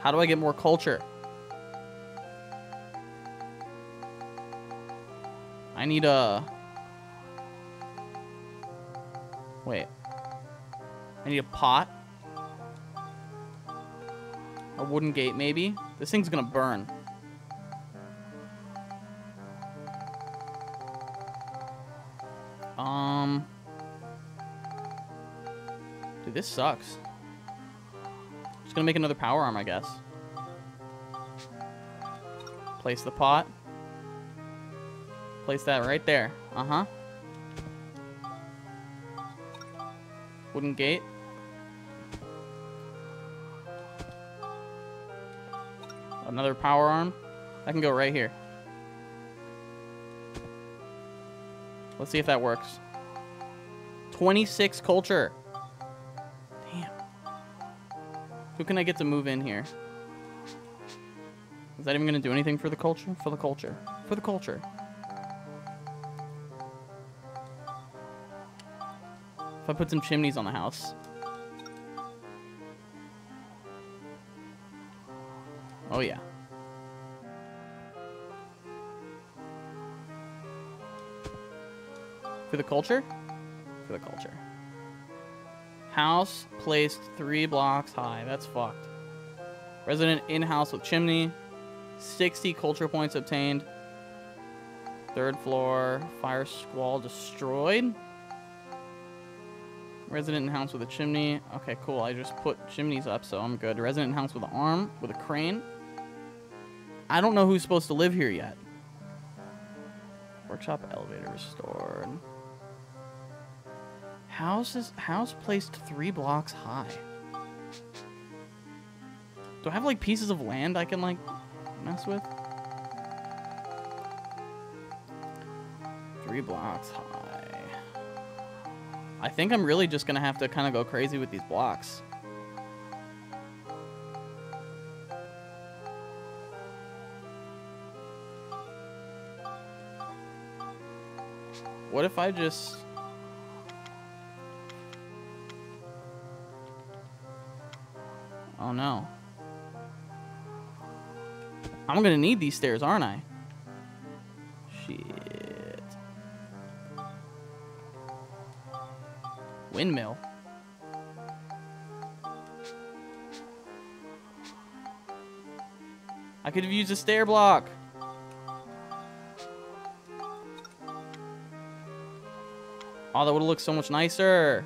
How do I get more culture? I need a... Wait. I need a pot. A wooden gate, maybe? This thing's gonna burn. This sucks. Just gonna make another power arm, I guess. Place the pot. Place that right there. Uh-huh. Wooden gate. Another power arm. That can go right here. Let's see if that works. 26 culture. Who can I get to move in here? Is that even going to do anything for the culture? For the culture. For the culture. If I put some chimneys on the house. Oh, yeah. For the culture? For the culture. House placed three blocks high. That's fucked. Resident in-house with chimney. 60 culture points obtained. Third floor. Fire squall destroyed. Resident in-house with a chimney. Okay, cool. I just put chimneys up, so I'm good. Resident in-house with an arm. With a crane. I don't know who's supposed to live here yet. Workshop House is house placed three blocks high. Do I have like pieces of land I can like mess with? Three blocks high. I think I'm really just gonna have to kind of go crazy with these blocks. What if I just Oh no. I'm gonna need these stairs, aren't I? Shit. Windmill. I could have used a stair block. Oh, that would have looked so much nicer.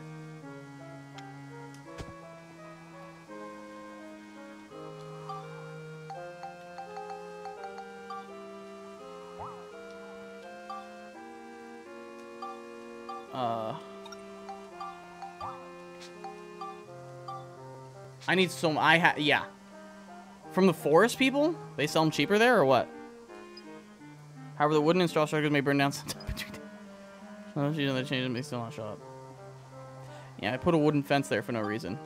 Uh. I need some. I ha. Yeah. From the forest people? They sell them cheaper there or what? However, the wooden and straw structures may burn down sometime between. Oh, she doesn't change them. They still not show up. Yeah, I put a wooden fence there for no reason.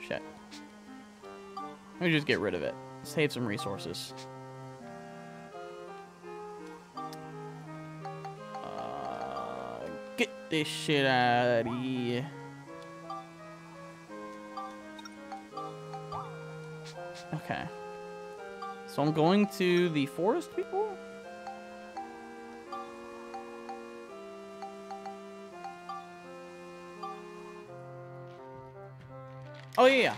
Shit. Let me just get rid of it. Save some resources. This shit out of here. Okay. So I'm going to the forest people? Oh, yeah.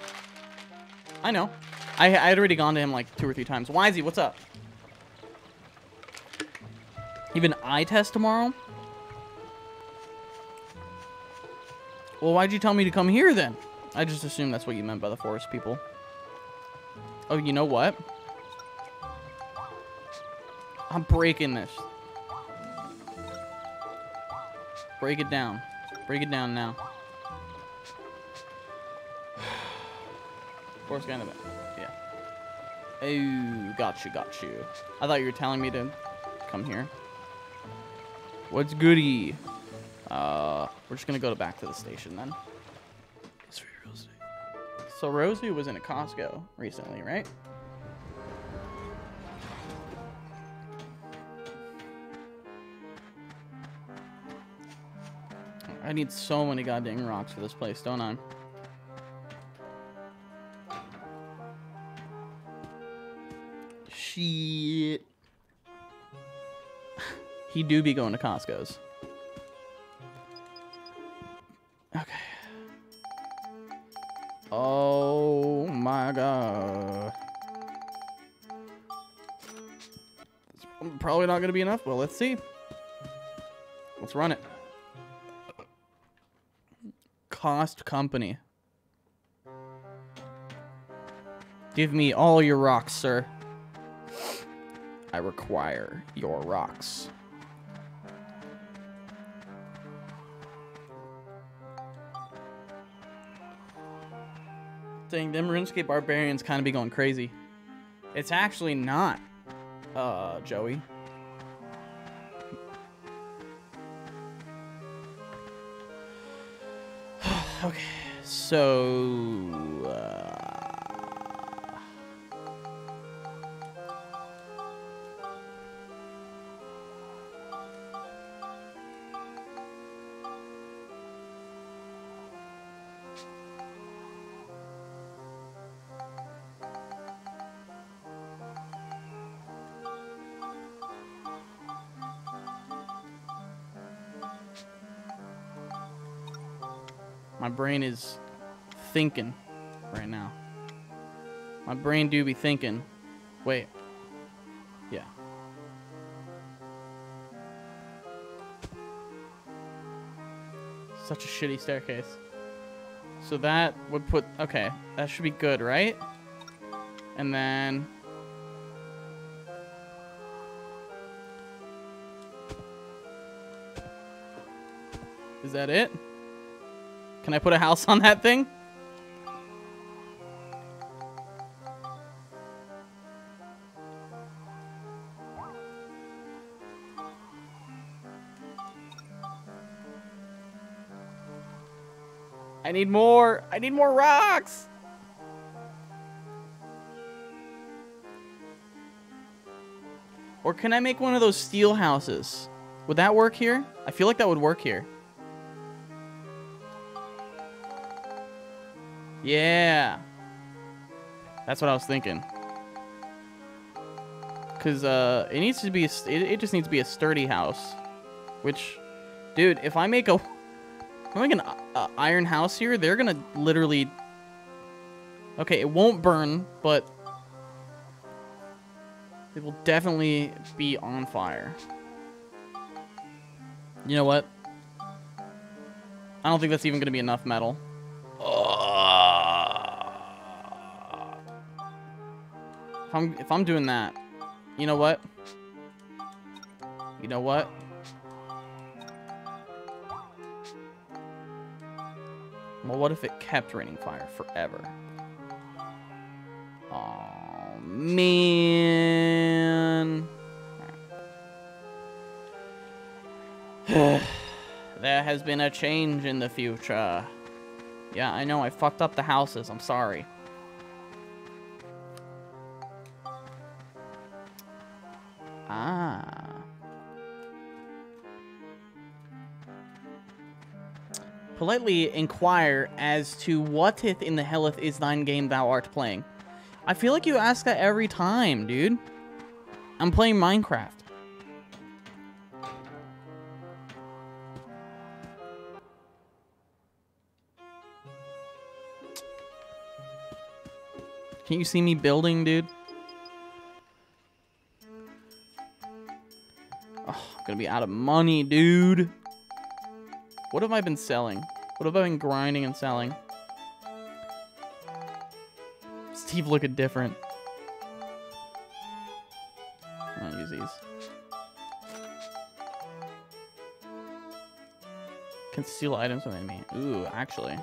I know. I, I had already gone to him like two or three times. Wisey, what's up? Even eye test tomorrow? Well, why'd you tell me to come here then? I just assumed that's what you meant by the forest people. Oh, you know what? I'm breaking this. Break it down. Break it down now. (sighs) Forest guy in the back. Yeah. Oh, got you, got you. I thought you were telling me to come here. What's goody? Uh, we're just gonna go back to the station then. So Rosie was in a Costco recently, right? I need so many goddamn rocks for this place, don't I? Shit. (sighs) he do be going to Costco's. Not going to be enough, but let's see. Let's run it. Cost company. Give me all your rocks, sir. I require your rocks. Dang, them RuneScape barbarians kind of be going crazy. It's actually not, uh, Joey. So. Uh, My brain is thinking right now. My brain do be thinking. Wait. Yeah. Such a shitty staircase. So that would put... Okay, that should be good, right? And then... Is that it? Can I put a house (laughs) on that thing? I need more rocks. Or can I make one of those steel houses? Would that work here? I feel like that would work here. Yeah. That's what I was thinking. Cause uh, it needs to be. It, it just needs to be a sturdy house. Which, dude, if I make a, if I make an iron house here, they're gonna literally. Okay, it won't burn, but it will definitely be on fire. You know what? I don't think that's even gonna be enough metal. If I'm if I'm doing that, you know what? You know what? Well, what if it kept raining fire forever? Oh, man. (sighs) there has been a change in the future. Yeah, I know. I fucked up the houses. I'm sorry. Politely inquire as to what ith in the helleth is thine game thou art playing. I feel like you ask that every time, dude. I'm playing Minecraft. Can't you see me building, dude? Oh, I'm gonna be out of money, dude. What have I been selling? What have I been grinding and selling? Steve looking different. I'll use these. Conceal items from enemy. Ooh, actually.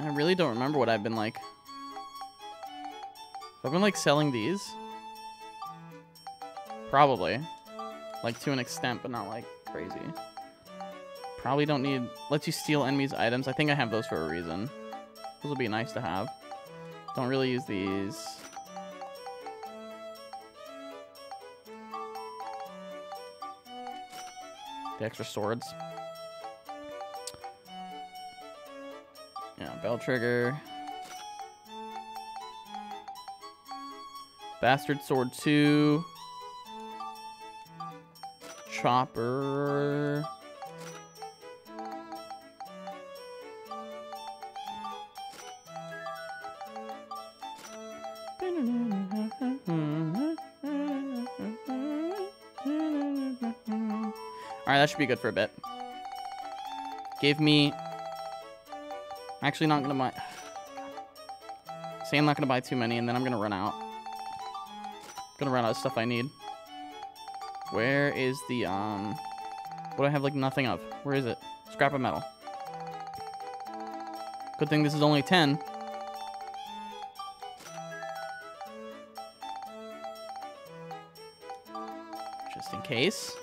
I really don't remember what I've been like. I've been like selling these. Probably. Like to an extent, but not like crazy. Probably don't need lets you steal enemies' items. I think I have those for a reason. Those would be nice to have. Don't really use these. The extra swords. Yeah, bell trigger. Bastard sword 2. Chopper. Alright, that should be good for a bit. Gave me... Actually not gonna buy... (sighs) Say I'm not gonna buy too many and then I'm gonna run out. Gonna run out of stuff I need. Where is the, um... What I have, like, nothing of? Where is it? Scrap of metal. Good thing this is only 10. Just in case.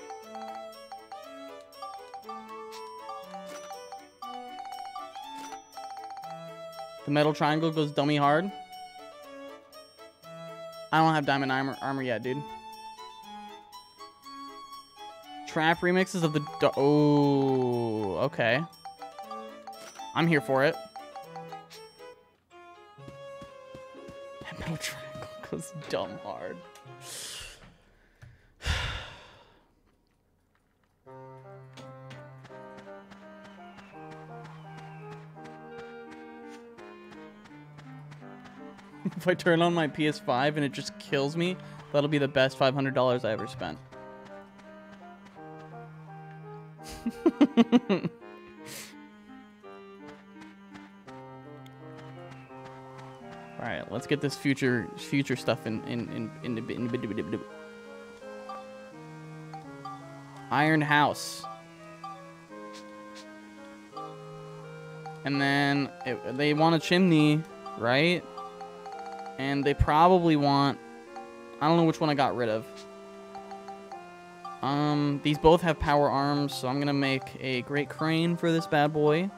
The metal triangle goes dummy hard. I don't have diamond armor, armor yet, dude. Trap remixes of the... Oh, okay. I'm here for it. That metal triangle (laughs) goes dumb hard. If I turn on my PS5 and it just kills me, that'll be the best $500 I ever spent. (laughs) All right, let's get this future future stuff in in in in, the in, in, Iron House. And then it, they want a chimney, right? And they probably want I don't know which one I got rid of. Um, these both have power arms, so I'm gonna make a great crane for this bad boy.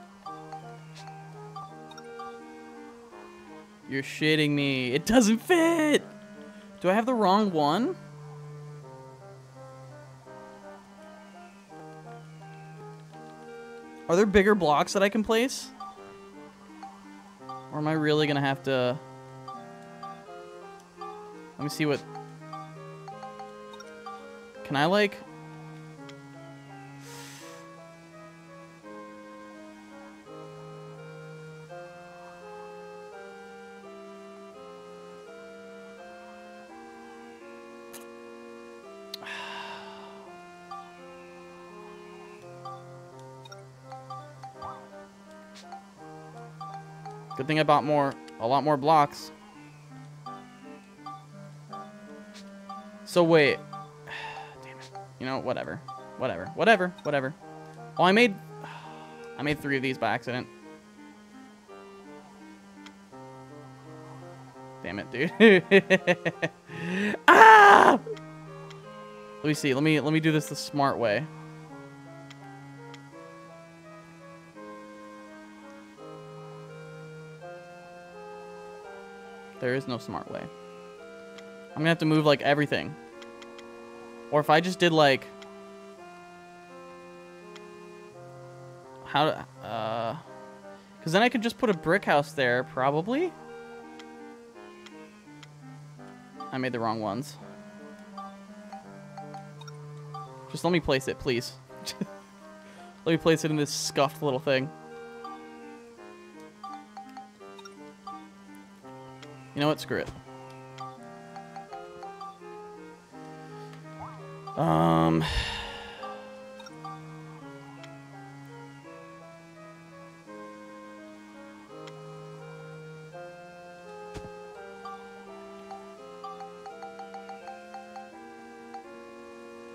You're shitting me. It doesn't fit! Do I have the wrong one? Are there bigger blocks that I can place? Or am I really gonna have to... Let me see what... Can I, like... (sighs) Good thing I bought more, a lot more blocks. So wait. (sighs) Damn it. You know, whatever. Whatever. Whatever. Whatever. Oh, I made... (sighs) I made three of these by accident. Damn it, dude. (laughs) ah! Let me see. Let me let me do this the smart way. There is no smart way. I'm gonna have to move like everything. Or if I just did like how uh cuz then I could just put a brick house there probably. I made the wrong ones. Just let me place it, please. (laughs) let me place it in this scuffed little thing. You know what? Screw it. Um.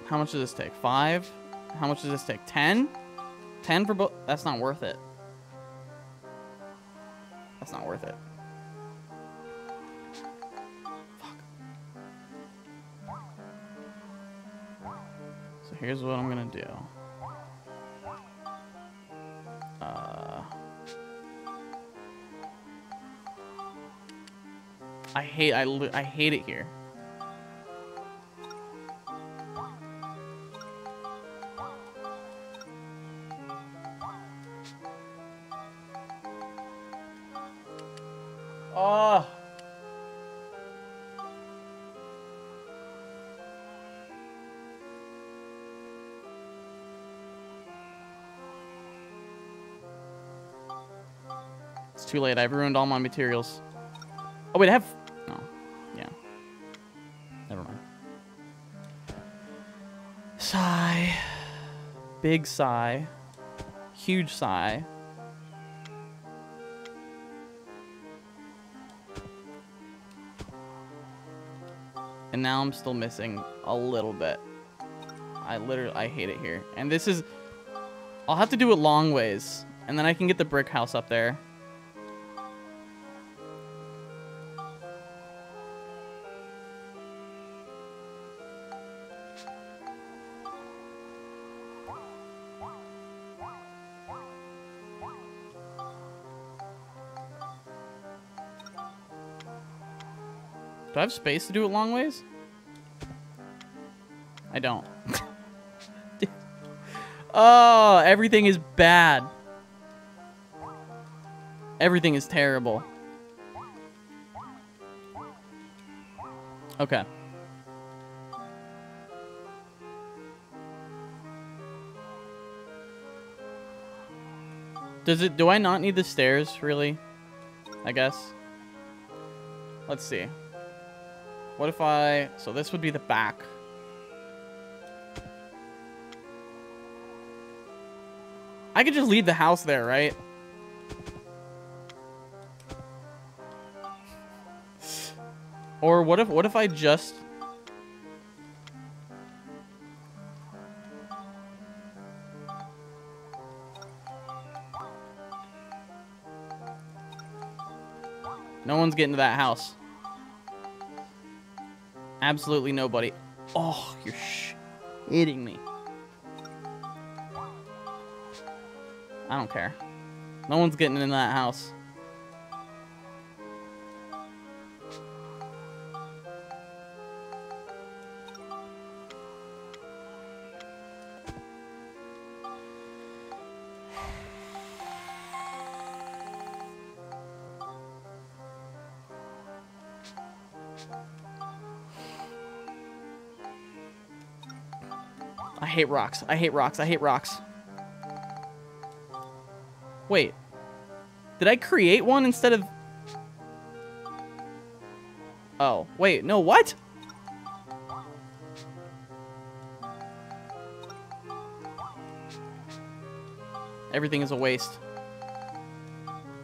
How much does this take? Five? How much does this take? Ten? Ten for both? That's not worth it. That's not worth it. Here's what I'm gonna do. Uh, I hate I, I hate it here. Too late. I've ruined all my materials. Oh, wait, I have... No. Yeah. Never mind. Sigh. Big sigh. Huge sigh. And now I'm still missing a little bit. I literally, I hate it here. And this is... I'll have to do it long ways. And then I can get the brick house up there. Have space to do it long ways? I don't. (laughs) oh, everything is bad. Everything is terrible. Okay. Does it, do I not need the stairs, really? I guess. Let's see. What if I... So this would be the back. I could just leave the house there, right? Or what if what if I just No one's getting to that house. Absolutely nobody. Oh, you're hitting me. I don't care. No one's getting in that house. Hate rocks. I hate rocks. I hate rocks. Wait. Did I create one instead of... Oh, wait. No, what? Everything is a waste.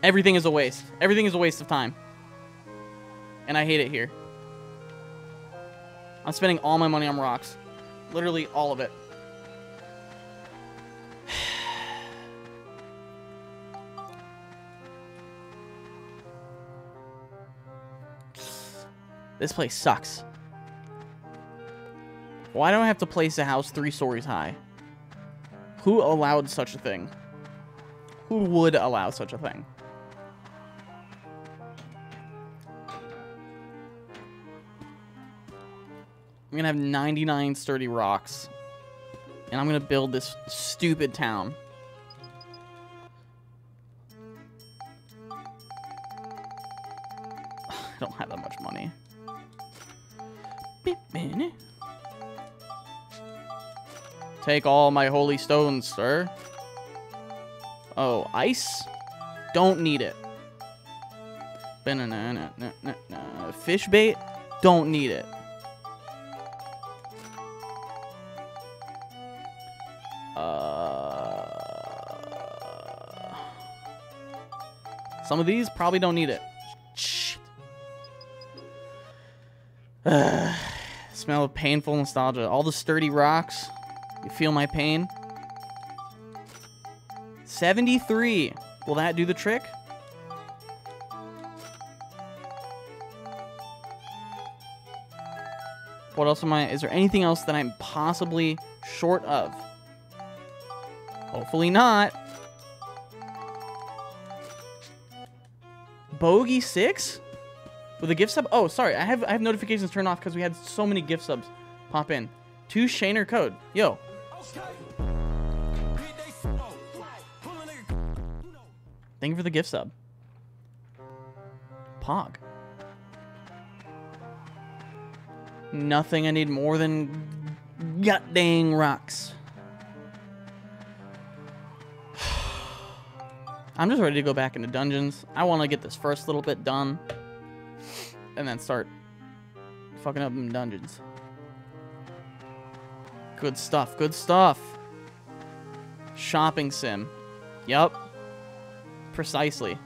Everything is a waste. Everything is a waste of time. And I hate it here. I'm spending all my money on rocks. Literally all of it. This place sucks. Why do I have to place a house three stories high? Who allowed such a thing? Who would allow such a thing? I'm gonna have 99 sturdy rocks. And I'm gonna build this stupid town. Take all my holy stones, sir. Oh, ice? Don't need it. Banana- Fish bait? Don't need it. Uh, some of these probably don't need it. Shit. (sighs) Smell of painful nostalgia. All the sturdy rocks. You feel my pain? 73. Will that do the trick? What else am I? Is there anything else that I'm possibly short of? Hopefully not. Bogey six with a gift sub. Oh, sorry, I have I have notifications turned off because we had so many gift subs pop in. Two Shaner code. Yo. Thank you for the gift sub. Pog. Nothing I need more than gut dang rocks. (sighs) I'm just ready to go back into dungeons. I want to get this first little bit done. And then start fucking up in dungeons. Good stuff, good stuff. Shopping sim. Yup. Precisely.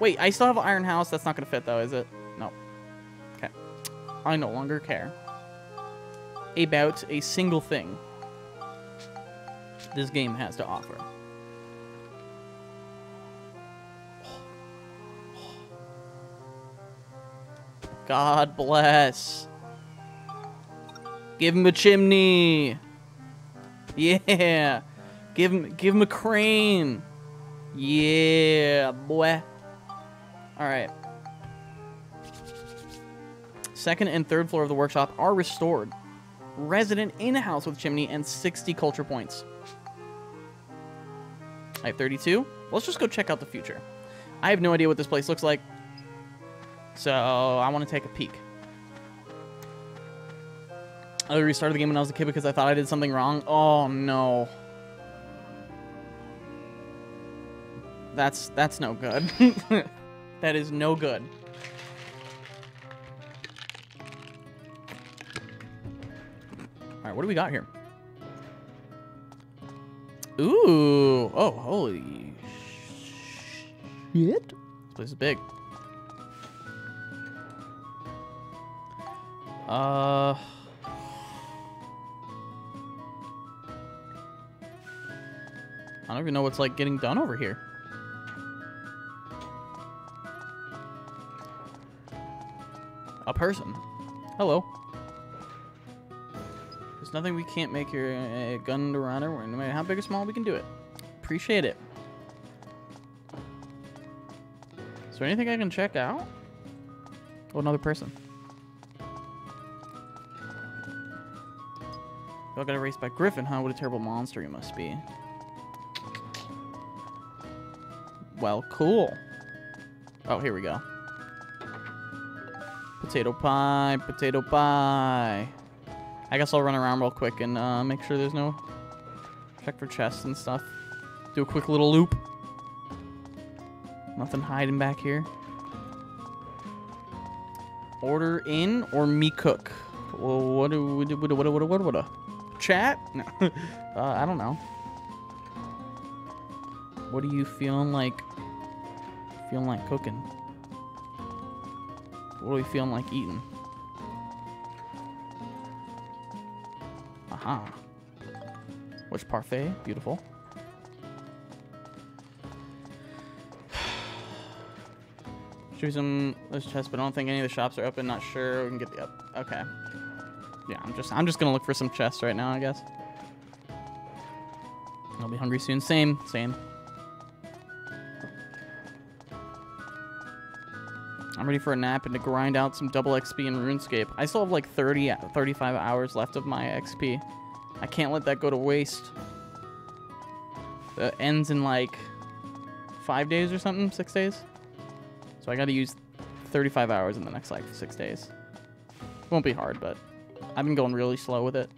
Wait, I still have an iron house. That's not going to fit, though, is it? No. Okay. I no longer care about a single thing this game has to offer. God bless. Give him a chimney. (laughs) Yeah. Give him give him a crane. Yeah, boy. All right. Second and third floor of the workshop are restored. Resident in a house with chimney and 60 culture points. I have 32. Let's just go check out the future. I have no idea what this place looks like. So I want to take a peek. I restarted the game when I was a kid because I thought I did something wrong. Oh no. That's that's no good. (laughs) that is no good. All right, what do we got here? Ooh, oh, holy shit. This place is big. Uh. I don't even know what's like getting done over here. A person. Hello. There's nothing we can't make your uh, gun to run or no matter how big or small we can do it. Appreciate it. Is there anything I can check out? Oh, another person. Y'all got erased by Griffon, huh? What a terrible monster you must be. Well, cool. Oh, here we go. Potato pie, potato pie. I guess I'll run around real quick and uh, make sure there's no... Check for chests and stuff. Do a quick little loop. Nothing hiding back here. Order in or me cook? What do what do what do what do what do what? Chat? No. (laughs) uh, I don't know. What are you feeling like? Feeling like cooking? What are we feeling like eating? Aha. Which parfait? Beautiful. (sighs) Should be some those chests, but I don't think any of the shops are open. Not sure. We can get the up. Okay. Yeah, I'm just I'm just gonna look for some chests right now, I guess. I'll be hungry soon. Same, same. I'm ready for a nap and to grind out some double XP in RuneScape. I still have like 30, 35 hours left of my XP. I can't let that go to waste. That ends in like five days or something, six days. So I got to use 35 hours in the next like six days. Won't be hard, but I've been going really slow with it.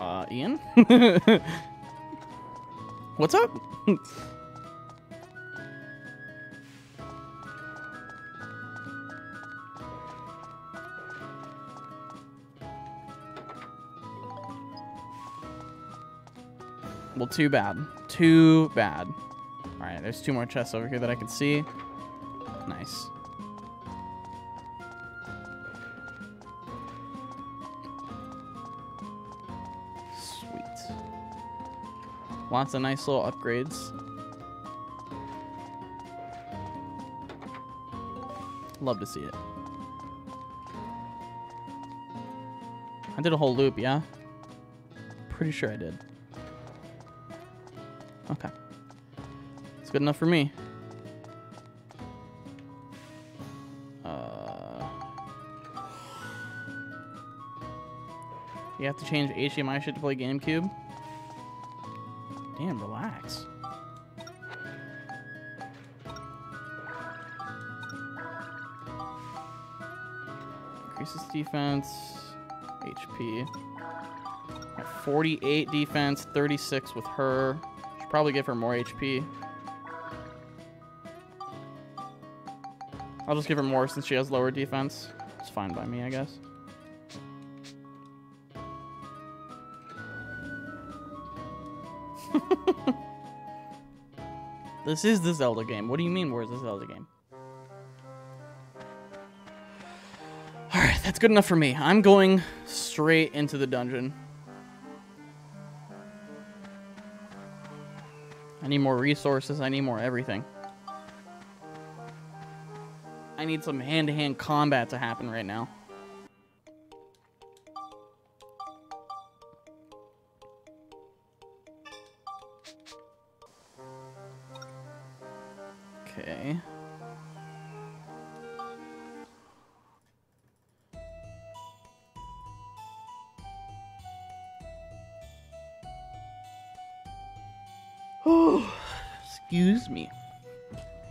Uh, Ian? (laughs) What's up? (laughs) well, too bad. Too bad. Alright, there's two more chests over here that I can see. Nice. Sweet. Lots of nice little upgrades. Love to see it. I did a whole loop, yeah? Pretty sure I did. Okay. It's good enough for me. Uh, you have to change HDMI shit to play GameCube? Damn, relax. Increases defense, HP. At 48 defense, 36 with her. Should probably give her more HP. I'll just give her more since she has lower defense. It's fine by me, I guess. (laughs) this is the Zelda game. What do you mean, where's the Zelda game? Alright, that's good enough for me. I'm going straight into the dungeon. I need more resources. I need more everything. I need some hand-to-hand combat to happen right now.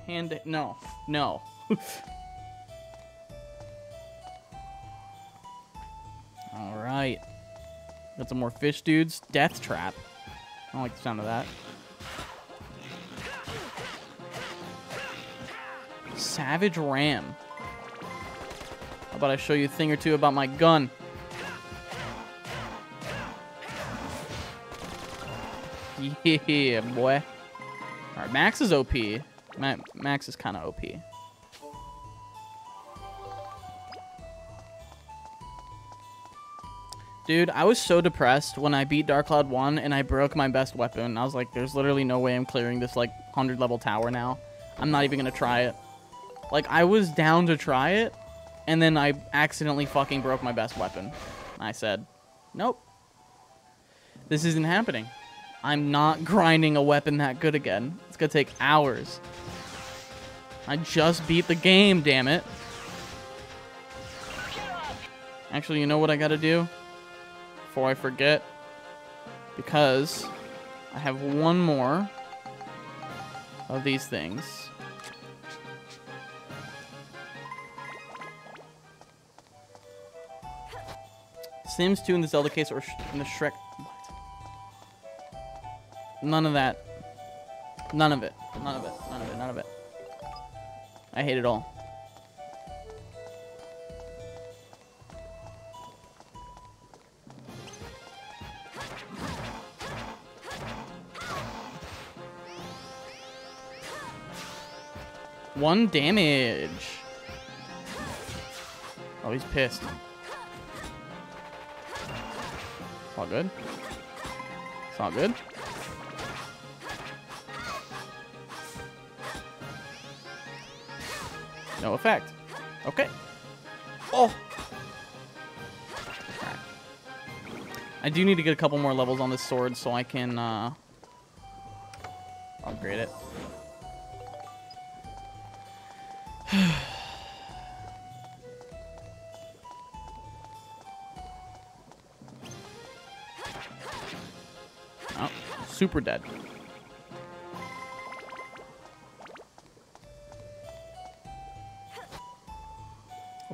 Hand it no, no. (laughs) All right. Got some more fish dudes. Death trap. I don't like the sound of that. Savage ram. How about I show you a thing or two about my gun? (laughs) Yeah, boy. Alright, Max is OP. Ma Max is kind of OP. Dude, I was so depressed when I beat Dark Cloud 1 and I broke my best weapon. I was like, there's literally no way I'm clearing this, like, 100 level tower now. I'm not even gonna try it. Like, I was down to try it, and then I accidentally fucking broke my best weapon. I said, nope. This isn't happening. I'm not (laughs) grinding a weapon that good again. It's gonna take hours. I just beat the game, damn it. Actually, you know what I gotta do? Before I forget. Because I have one more of these things. Sims 2 in the Zelda case or in the Shrek. None of that. None of it. None of it. None of it. None of it. I hate it all. One damage. Oh, he's pissed. It's not good. It's not good. No effect. Okay. Oh. I do need to get a couple more levels on this sword so I can uh, upgrade it. (sighs) oh, super dead.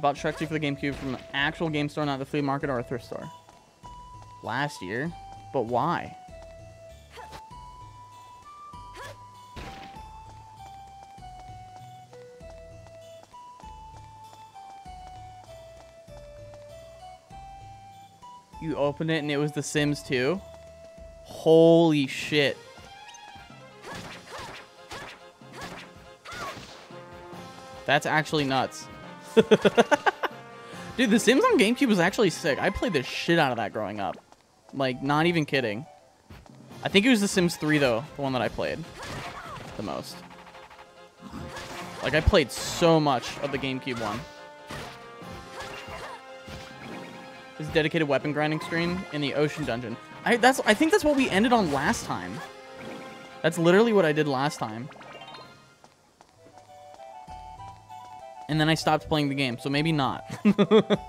About Shrek 2 for the GameCube from an actual game store, not the flea market or a thrift store. Last year? But why? You opened it and it was The Sims 2? Holy shit. That's actually nuts. (laughs) Dude, The Sims on GameCube was actually sick. I played the shit out of that growing up. Like, not even kidding. I think it was The Sims 3, though, the one that I played the most. Like, I played so much of the GameCube one. This dedicated weapon grinding stream in the ocean dungeon. I that's I think that's what we ended on last time. That's literally what I did last time. And then I stopped playing the game, so maybe not. (laughs)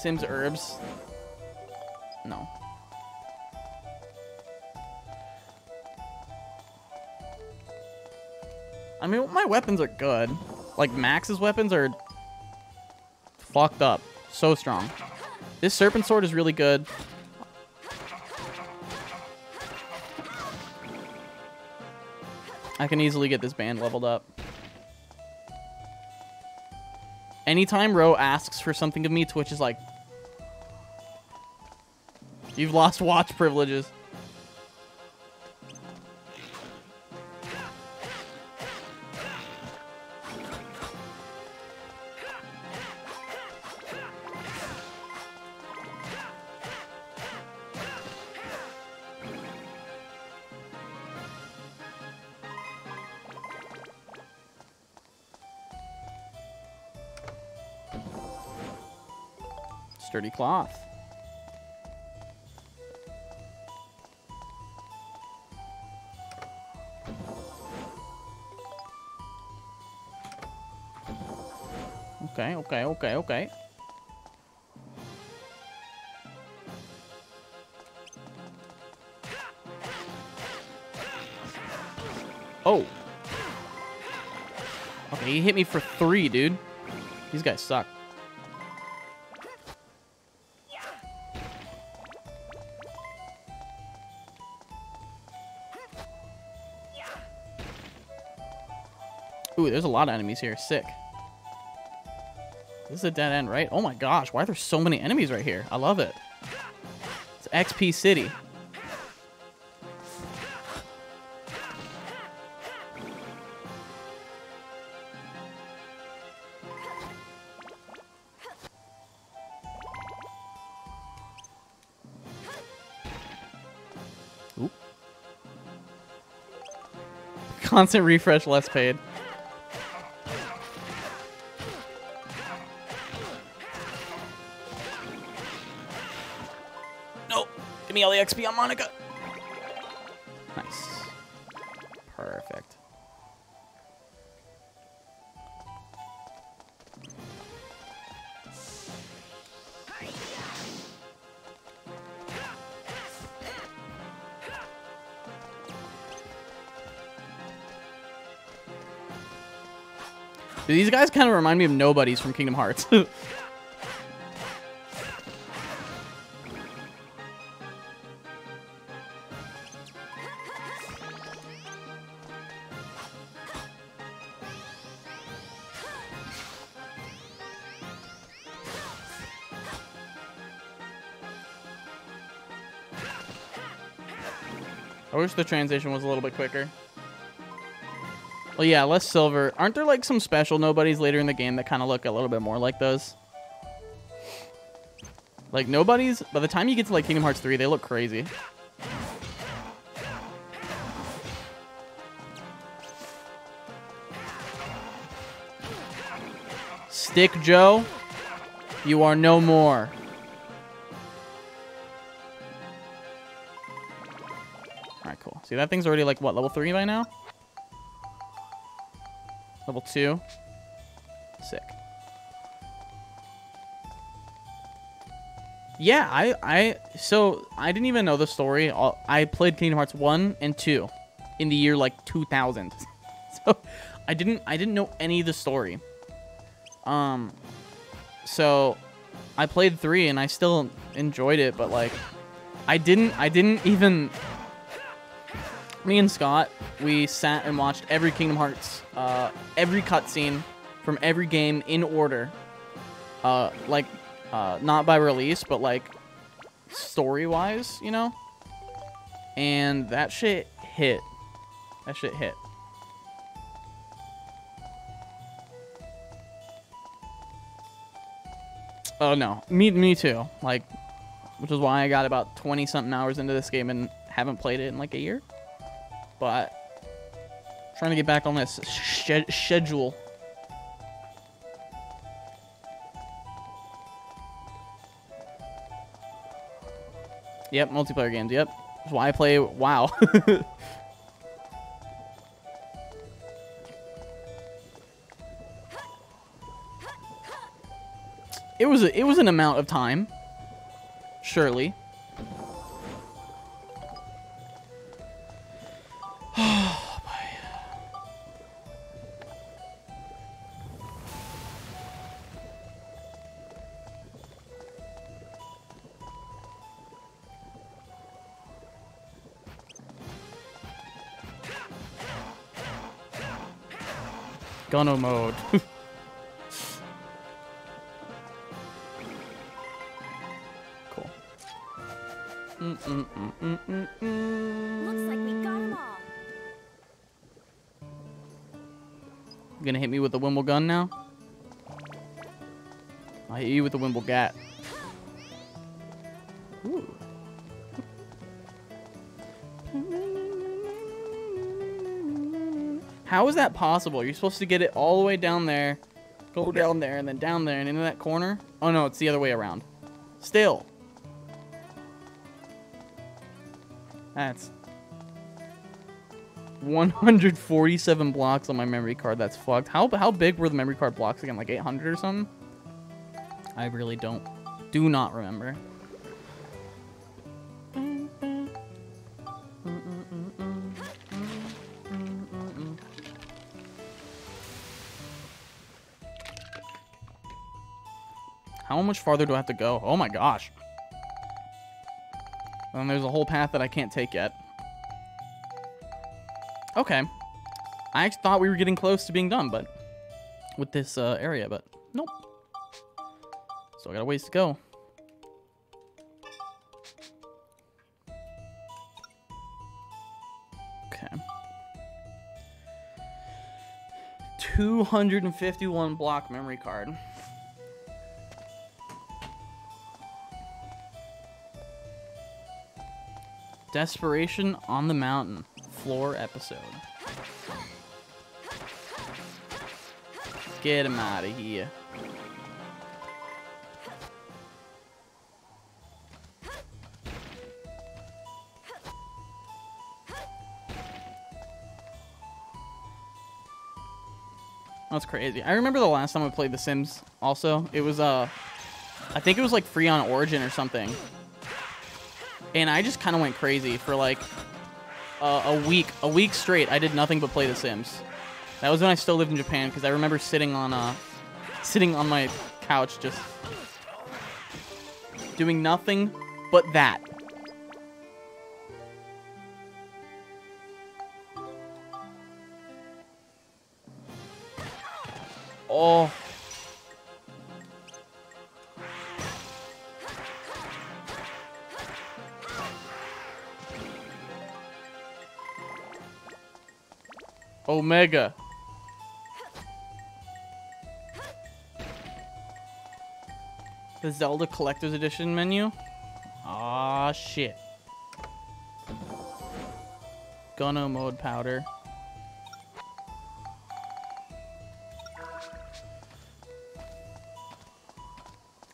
Sims herbs. No. I mean, my weapons are good. Like, Max's weapons are fucked up. So strong. This serpent sword is really good. I can easily get this band leveled up. Anytime Ro asks for something of me, Twitch is like, You've lost watch privileges. Cloth. Okay, okay, okay, okay. Oh. Okay, he hit me for three, dude. These guys suck. There's a lot of enemies here. Sick. This is a dead end, right? Oh my gosh, why are there so many enemies right here? I love it. It's XP City. Constant refresh, less paid. XP on Monica. Nice. Perfect. These guys kind of remind me of nobodies from Kingdom Hearts. (laughs) wish the transition was a little bit quicker. Well, yeah, less silver. Aren't there like some special nobodies later in the game that kind of look a little bit more like those? Like nobodies, By the time you get to like Kingdom Hearts 3, they look crazy. Stick Joe, you are no more. See, that thing's already like, what, level 3 by now? Level 2. Sick. Yeah, I, I, so I didn't even know the story. I played Kingdom Hearts 1 and 2 in the year like 2000. (laughs) so I didn't, I didn't know any of the story. Um, so I played 3 and I still enjoyed it, but like, I didn't, I didn't even, me and Scott, we sat and watched every Kingdom Hearts, uh, every cutscene from every game in order. Uh, like, uh, not by release, but like story wise, you know? And that shit hit. That shit hit. Oh no, me me too. Like, which is why I got about twenty something hours into this game and haven't played it in like a year. But trying to get back on this sch- schedule. Yep, multiplayer games. Yep, that's why I play WoW. (laughs) it was a, it was an amount of time. Surely. Gunno mode. (laughs) cool. Mm -mm -mm. Looks like we got them all. You gonna hit me with the Wimble gun now? I hit you with the Wimble gat. Ooh. How is that possible? You're supposed to get it all the way down there, go down there, and then down there and into that corner? Oh no, it's the other way around. Still. That's 147 blocks on my memory card. That's fucked. How how big were the memory card blocks again? Like 800 or something? I really don't do not remember. Much farther do I have to go? Oh my gosh. And there's a whole path that I can't take yet. Okay. I thought we were getting close to being done, but with this uh, area, but nope. So I got a ways to go. Okay. 251 block memory card. Desperation on the Mountain floor episode. Get him out of here. That's crazy. I remember the last time I played The Sims also. It was, uh, I think it was like free on Origin or something. And I just kind of went crazy for like uh, a week, a week straight. I did nothing but play The Sims. That was when I still lived in Japan because I remember sitting on uh, sitting on my couch just doing nothing but that. Oh. Omega. The Zelda Collector's Edition menu. Ah shit. Gunno mode powder.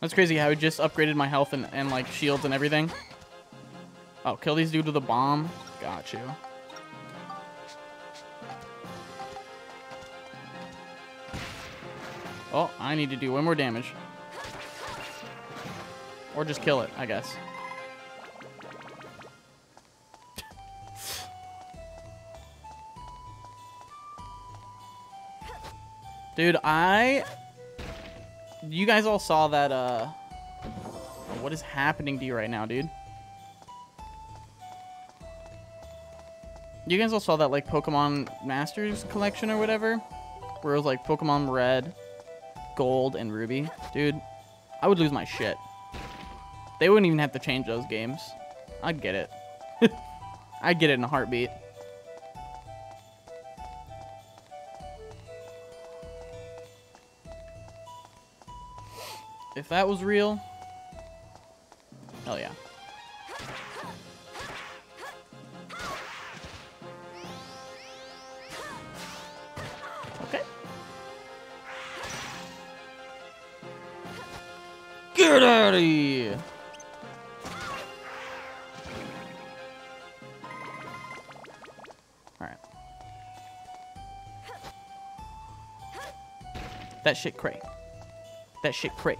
That's crazy how I just upgraded my health and, and like shields and everything. Oh, kill these dudes with a bomb. Got you. Oh, I need to do one more damage. Or just kill it, I guess. Dude, I... You guys all saw that, uh... What is happening to you right now, dude? You guys all saw that, like, Pokemon Masters collection or whatever? Where it was, like, Pokemon Red, Gold, and Ruby? Dude, I would lose my shit. They wouldn't even have to change those games. I'd get it. (laughs) I'd get it in a heartbeat. If that was real, hell yeah. That shit cray. That shit cray.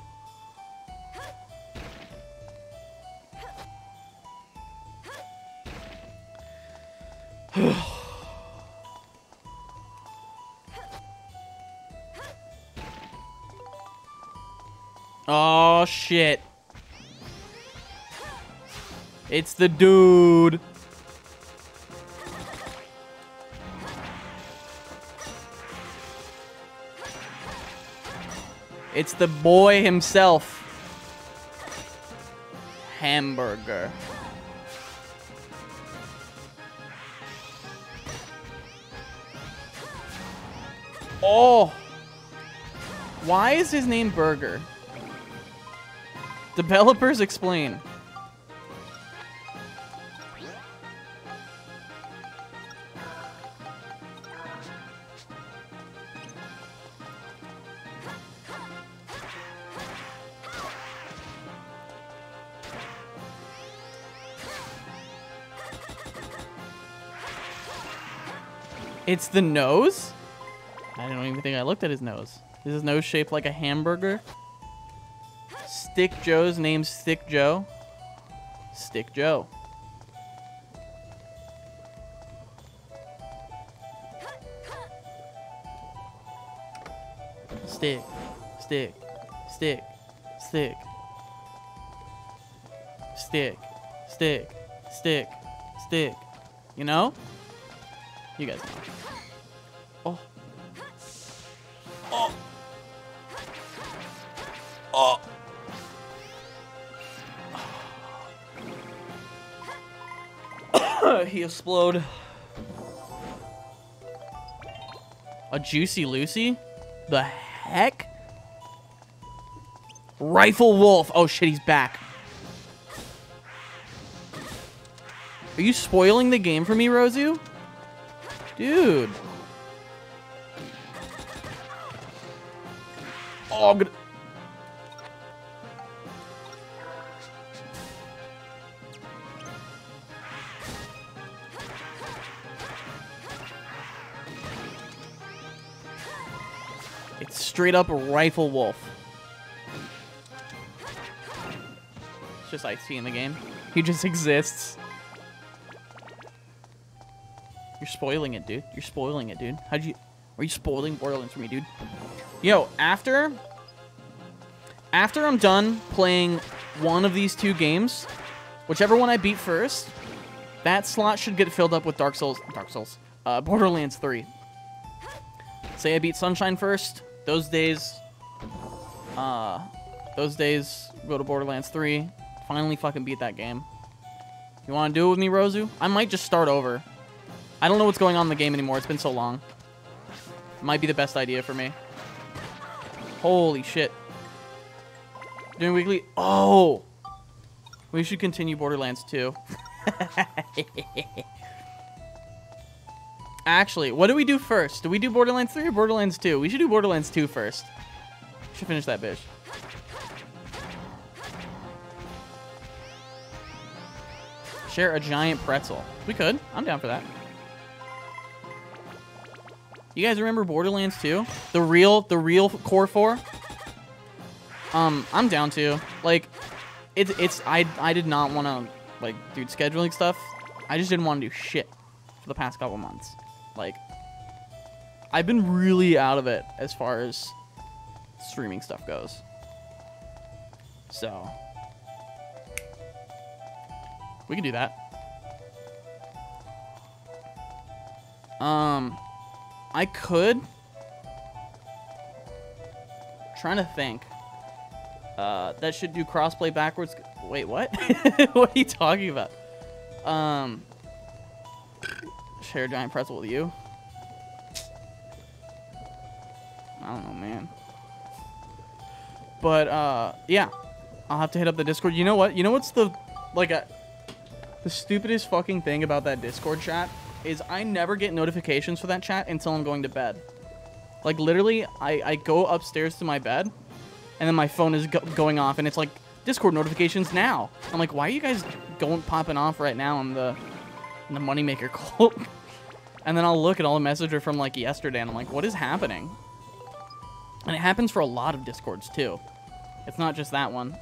(sighs) oh shit. It's the dude. It's the boy himself. Hamburger. Oh. Why is his name Burger? Developers explain. It's the nose? I don't even think I looked at his nose. Is his nose shaped like a hamburger? Stick Joe's name's Stick Joe. Stick Joe. Stick, stick, stick, stick, stick, stick, stick, stick. You know? You guys know. Oh. Oh. Oh. (coughs) he explode. A Juicy Lucy? The heck? Rifle Wolf. Oh shit, he's back. Are you spoiling the game for me, Rosu? Dude. Oh, I'm gonna... It's straight up a rifle wolf. It's just Ice-T in the game. He just exists. Spoiling it, dude. You're spoiling it, dude. How'd you... Are you spoiling Borderlands for me, dude? Yo, after... After I'm done playing one of these two games, whichever one I beat first, that slot should get filled up with Dark Souls... Dark Souls. Uh, (laughs) Borderlands 3. Say I beat Sunshine first. Those days... Uh... Those days, go to Borderlands 3. Finally fucking beat that game. You want to do it with me, Rosu? I might just start over. I don't know what's going on in the game anymore. It's been so long. Might be the best idea for me. Holy shit. Doing weekly. Oh, we should continue Borderlands 2. (laughs) Actually, what do we do first? Do we do Borderlands 3 or Borderlands 2? We should do Borderlands 2 first. Should finish that bitch. Share a giant pretzel. We could. I'm down for that. You guys remember Borderlands 2? The real, the real Core 4? Um, I'm down to. Like, it's, it's, I, I did not want to, like, do scheduling stuff. I just didn't want to do shit for the past couple months. Like, I've been really out of it as far as streaming stuff goes. So, we can do that. Um, I could. Trying to think. Uh, that should do crossplay backwards. Wait, what? (laughs) what are you talking about? Um, share a giant pretzel with you. I don't know, man. But uh, yeah, I'll have to hit up the Discord. You know what? You know what's the like a the stupidest fucking thing about that Discord chat is I never get notifications for that chat until I'm going to bed. Like literally, I I go upstairs to my bed, and then my phone is go- going off, and it's like Discord notifications now. I'm like, why are you guys going popping off right now in the in the moneymaker (laughs) cult? and then I'll look at all the messages from like yesterday, and I'm like, what is happening? And it happens for a lot of Discords too. It's not just that one.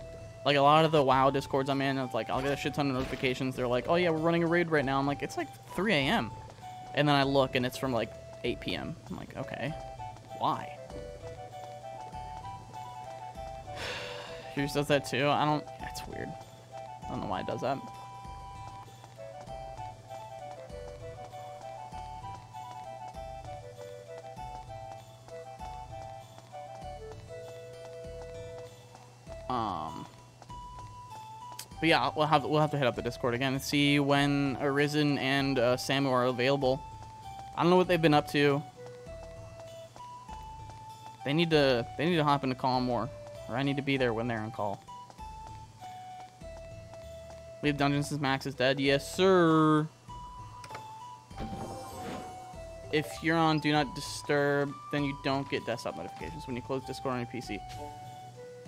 Like a lot of the WoW Discords I'm in, it's like I'll get a shit ton of notifications. They're like, "Oh yeah, we're running a raid right now." I'm like, "It's like 3 a.m." And then I look, and it's from like 8 p.m. I'm like, "Okay, why?" (sighs) Yours does that too. I don't. That's weird. I don't know why it does that. But yeah, we'll have we'll have to hit up the Discord again and see when Arisen and uh, Samu are available. I don't know what they've been up to. They need to they need to hop into call more, or I need to be there when they're on call. Leave dungeons since Max is dead. Yes, sir. If you're on Do Not Disturb, then you don't get desktop notifications when you close Discord on your PC.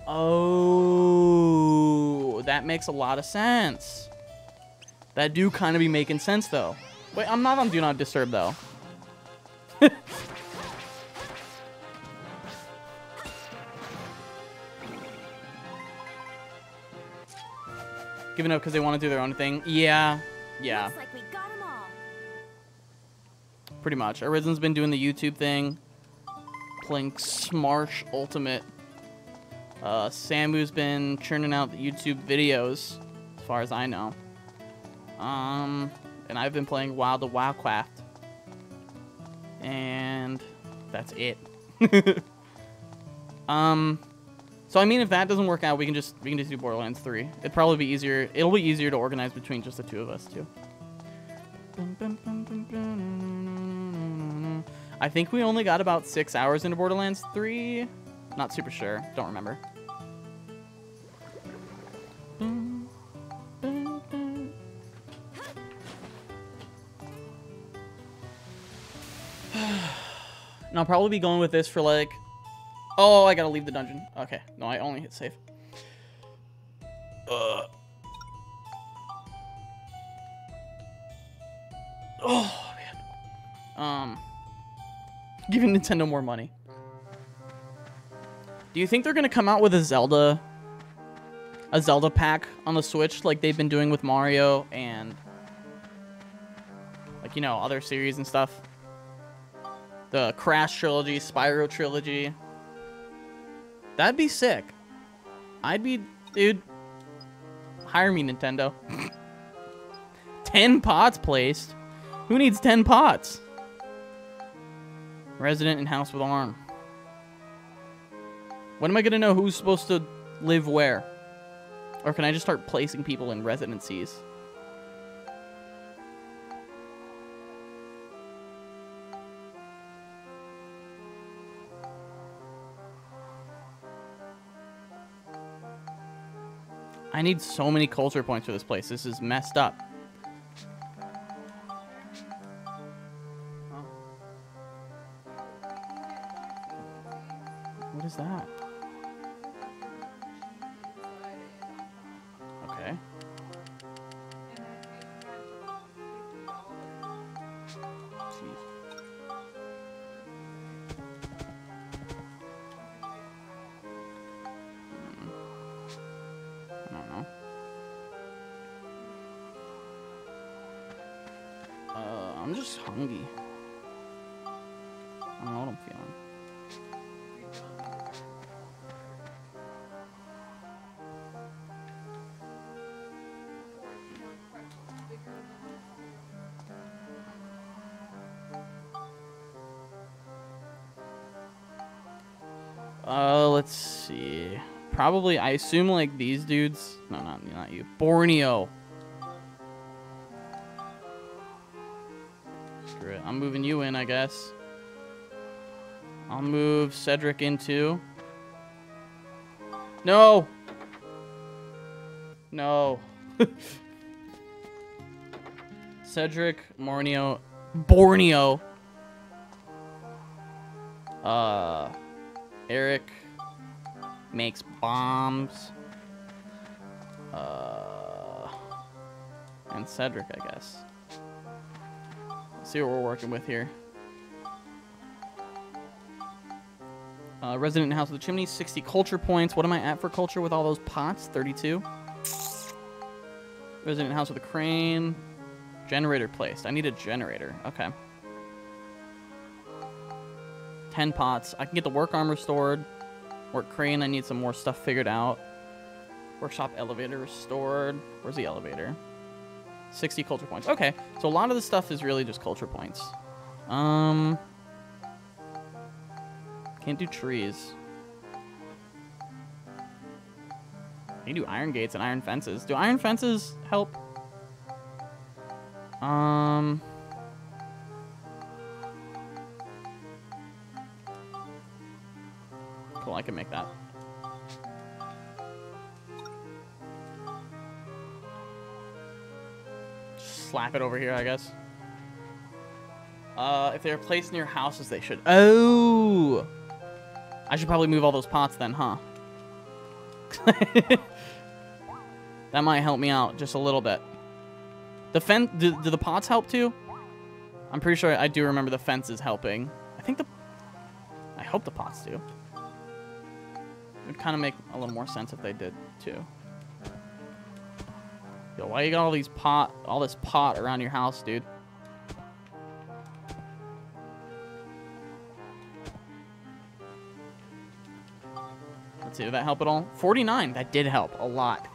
Oh, that makes a lot of sense. That do kind of be making sense though. Wait, I'm not on Do Not Disturb though. (laughs) Giving up because they want to do their own thing. Yeah, yeah, Looks like we got 'em all. pretty much. Arisen's been doing the YouTube thing, playing Smash Ultimate. Uh, Samu's been churning out the YouTube videos, as far as I know. Um, and I've been playing Wild of Wildcraft. And that's it. (laughs) um, so I mean, if that doesn't work out, we can just we can just do Borderlands 3. It'd probably be easier. It'll be easier to organize between just the two of us too. I think we only got about six hours into Borderlands 3. Not super sure. Don't remember. And I'll probably be going with this for like. Oh, I gotta leave the dungeon. Okay, no, I only hit save. Ugh. Oh man. Um, giving Nintendo more money. Do you think they're gonna come out with a Zelda, a Zelda pack on the Switch like they've been doing with Mario and, like you know, other series and stuff? The Crash trilogy, Spyro trilogy. That'd be sick. I'd be, dude. Hire me, Nintendo. (laughs) ten pots placed. Who needs ten pots? Resident in House with Arm. When am I gonna know who's supposed to live where? Or can I just start placing people in residencies? I need so many culture points for this place. This is messed up. What is that? Probably, I assume like these dudes. No, not not you. Borneo. Screw it. I'm moving you in, I guess. I'll move Cedric into. No. No. (laughs) Cedric, Borneo, Borneo. Uh, Eric makes bombs. Uh, and Cedric, I guess. Let's see what we're working with here. Uh, resident house with a chimney, 60 culture points. What am I at for culture with all those pots? 32. Resident in house with a crane. Generator placed. I need a generator. Okay. 10 pots. I can get the work arm restored. Work crane, I need some more stuff figured out. Workshop elevator restored. Where's the elevator? 60 culture points. Okay, so a lot of the stuff is really just culture points. Um, can't do trees. You do iron gates and iron fences. Do iron fences help? Um. I can make that. Just slap it over here, I guess. Uh, if they're placed near houses, they should. Oh! I should probably move all those pots then, huh? (laughs) that might help me out just a little bit. The fence, do, do the pots help too? I'm pretty sure I do remember the fence is helping. I think the, I hope the pots do. Would kind of make a little more sense if they did too. Yo, why you got all these pot, all this pot around your house, dude? Let's see, did that help at all? 49, that did help a lot.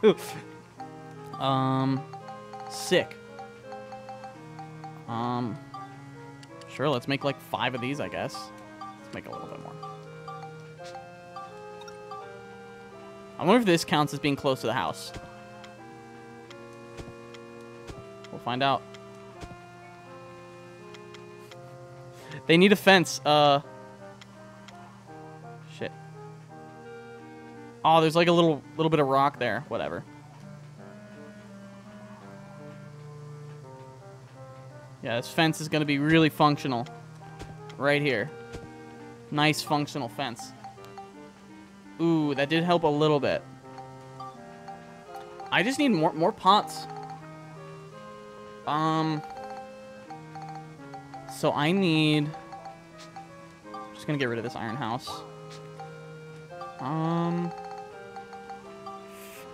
(laughs) um, sick. Um, sure, let's make like five of these, I guess. Let's make a little bit more. I wonder if this counts as being close to the house. We'll find out. They need a fence. Uh. Shit. Oh, there's like a little little bit of rock there. Whatever. Yeah, this fence is going to be really functional. Right here. Nice functional fence. Ooh, that did help a little bit. I just need more more pots. Um. So I need. Just gonna get rid of this iron house. Um.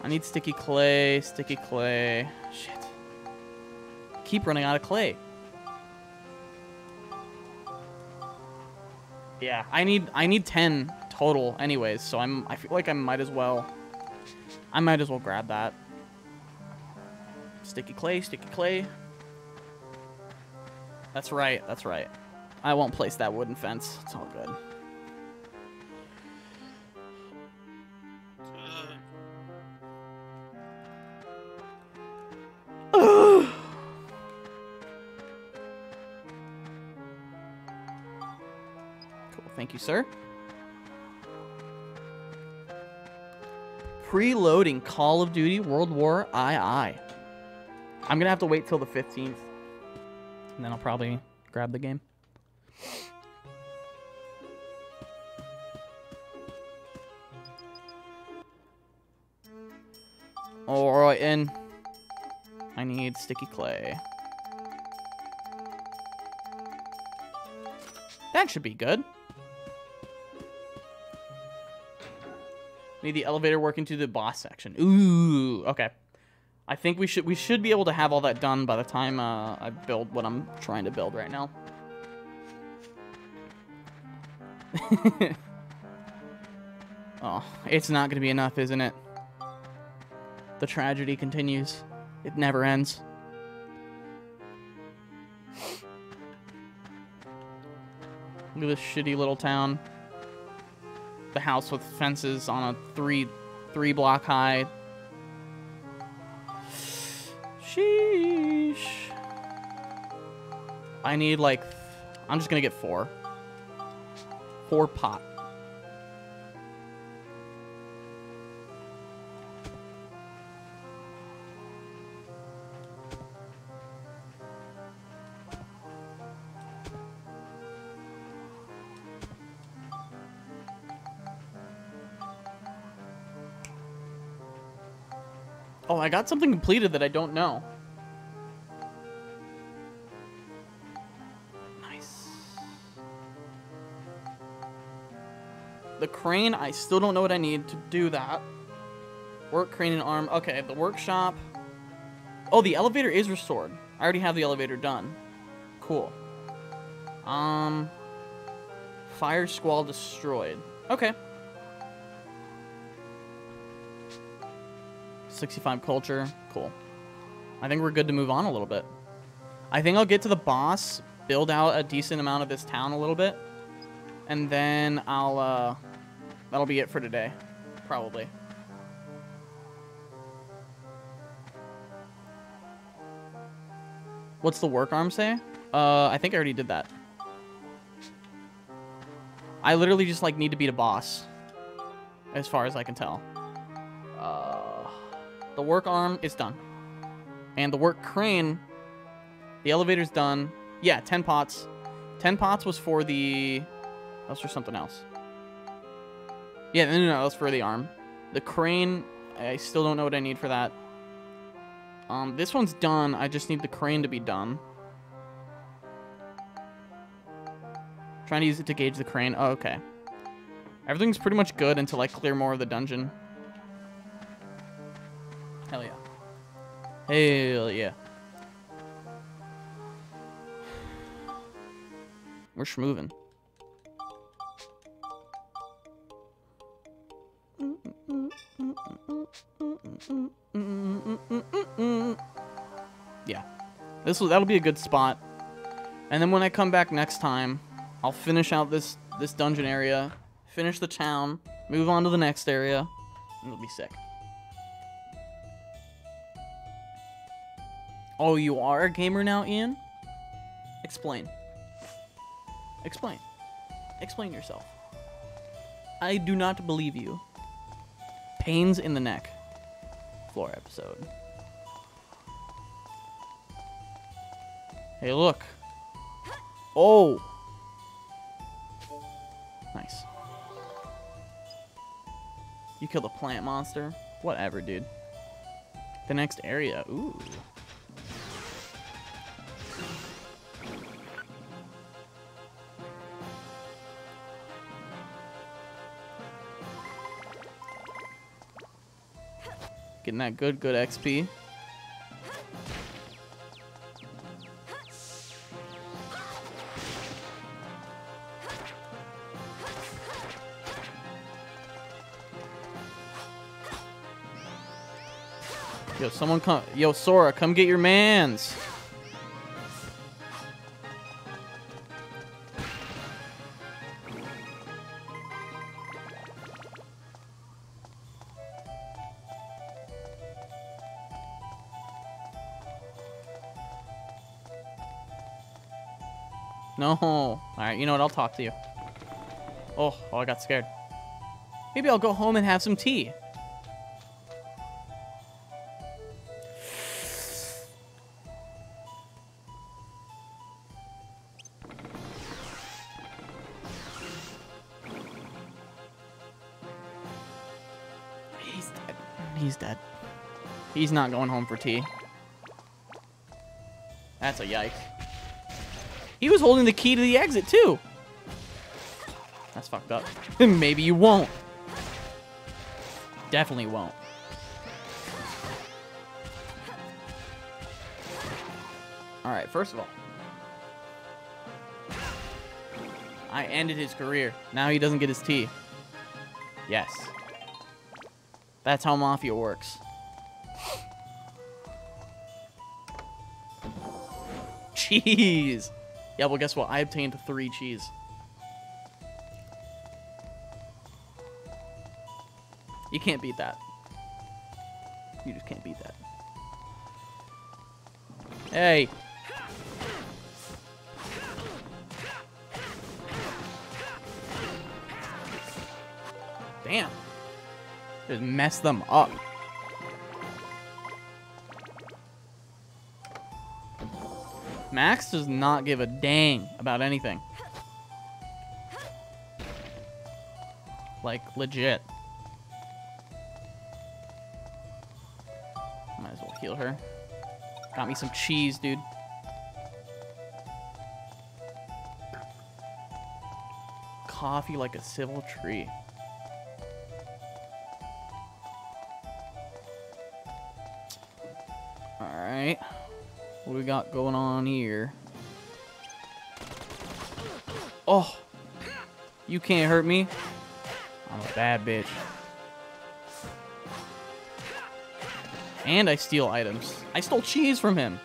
I need sticky clay, sticky clay. Shit. Keep running out of clay. Yeah, I need I need 10 total anyways, so I'm I feel like I might as well I might as well grab that. Sticky clay, sticky clay. That's right, that's right. I won't place that wooden fence. It's all good. (sighs) Cool, thank you, sir. Preloading Call of Duty World War II. I'm gonna have to wait till the 15th, and then I'll probably grab the game. Alright, and I need sticky clay. That should be good. Need the elevator working to the boss section. Ooh, okay. I think we should we should be able to have all that done by the time uh, I build what I'm trying to build right now. (laughs) oh, it's not going to be enough, isn't it? The tragedy continues. It never ends. Look at this shitty little town. The house with fences on a three three block high. Sheesh. I need like I'm just gonna get four. Four pot. I got something completed that I don't know. Nice. The crane, I still don't know what I need to do that. Work, crane, and arm. Okay, the workshop. Oh, the elevator is restored. I already have the elevator done. Cool. Um, fire squall destroyed. Okay. 65 culture. Cool. I think we're good to move on a little bit. I think I'll get to the boss, build out a decent amount of this town a little bit, and then I'll, uh, that'll be it for today. Probably. What's the work arm say? Uh, I think I already did that. I literally just, like, need to beat a boss. As far as I can tell. Uh, the work arm is done. And the work crane, the elevator's done. Yeah, 10 pots. 10 pots was for the... That was for something else. Yeah, no, no, no, that was for the arm. The crane, I still don't know what I need for that. Um, this one's done. I just need the crane to be done. Trying to use it to gauge the crane. Oh, okay. Everything's pretty much good until I clear more of the dungeon. Hell yeah. Hell yeah. We're schmoving. Yeah. This will that'll be a good spot. And then when I come back next time, I'll finish out this this dungeon area, finish the town, move on to the next area, and it'll be sick. Oh, you are a gamer now, Ian? Explain. Explain. Explain yourself. I do not believe you. Pains in the neck. Floor episode. Hey, look. Oh. Nice. You killed a plant monster? Whatever, dude. The next area. Ooh. Getting that good, good XP. Yo, someone come. Yo, Sora, come get your mans. You know what? I'll talk to you. Oh, oh, I got scared. Maybe I'll go home and have some tea. He's dead. He's dead. He's not going home for tea. That's a yike. He was holding the key to the exit, too. That's fucked up. (laughs) Maybe you won't. Definitely won't. Alright, first of all. I ended his career. Now he doesn't get his tea. Yes. That's how Mafia works. (laughs) Cheese! Yeah, well, guess what? I obtained three cheese. You can't beat that. You just can't beat that. Hey! Damn. Just mess them up. Max does not give a dang about anything. Like, legit. Might as well heal her. Got me some cheese, dude. Coffee like a civil tree. What we got going on here? Oh! You can't hurt me. I'm a bad bitch. And I steal items. I stole cheese from him.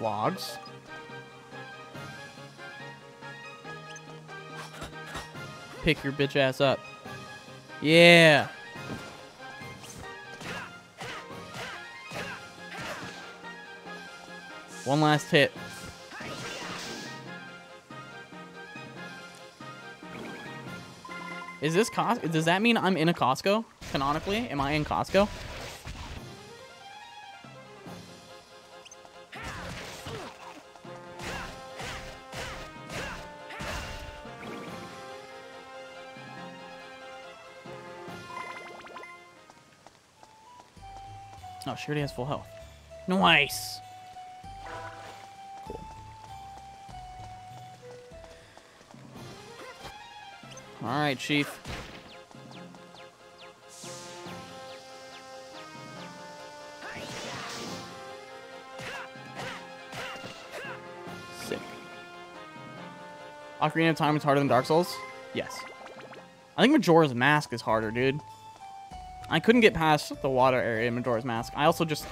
Logs. Pick your bitch ass up. Yeah. One last hit. Is this Costco? Does that mean I'm in a Costco? Canonically? Am I in Costco? Oh, she already has full health. Nice. Cool. All right, Chief. Sick. Ocarina of Time is harder than Dark Souls? Yes. I think Majora's Mask is harder, dude. I couldn't get past the water area in Majora's Mask. I also just...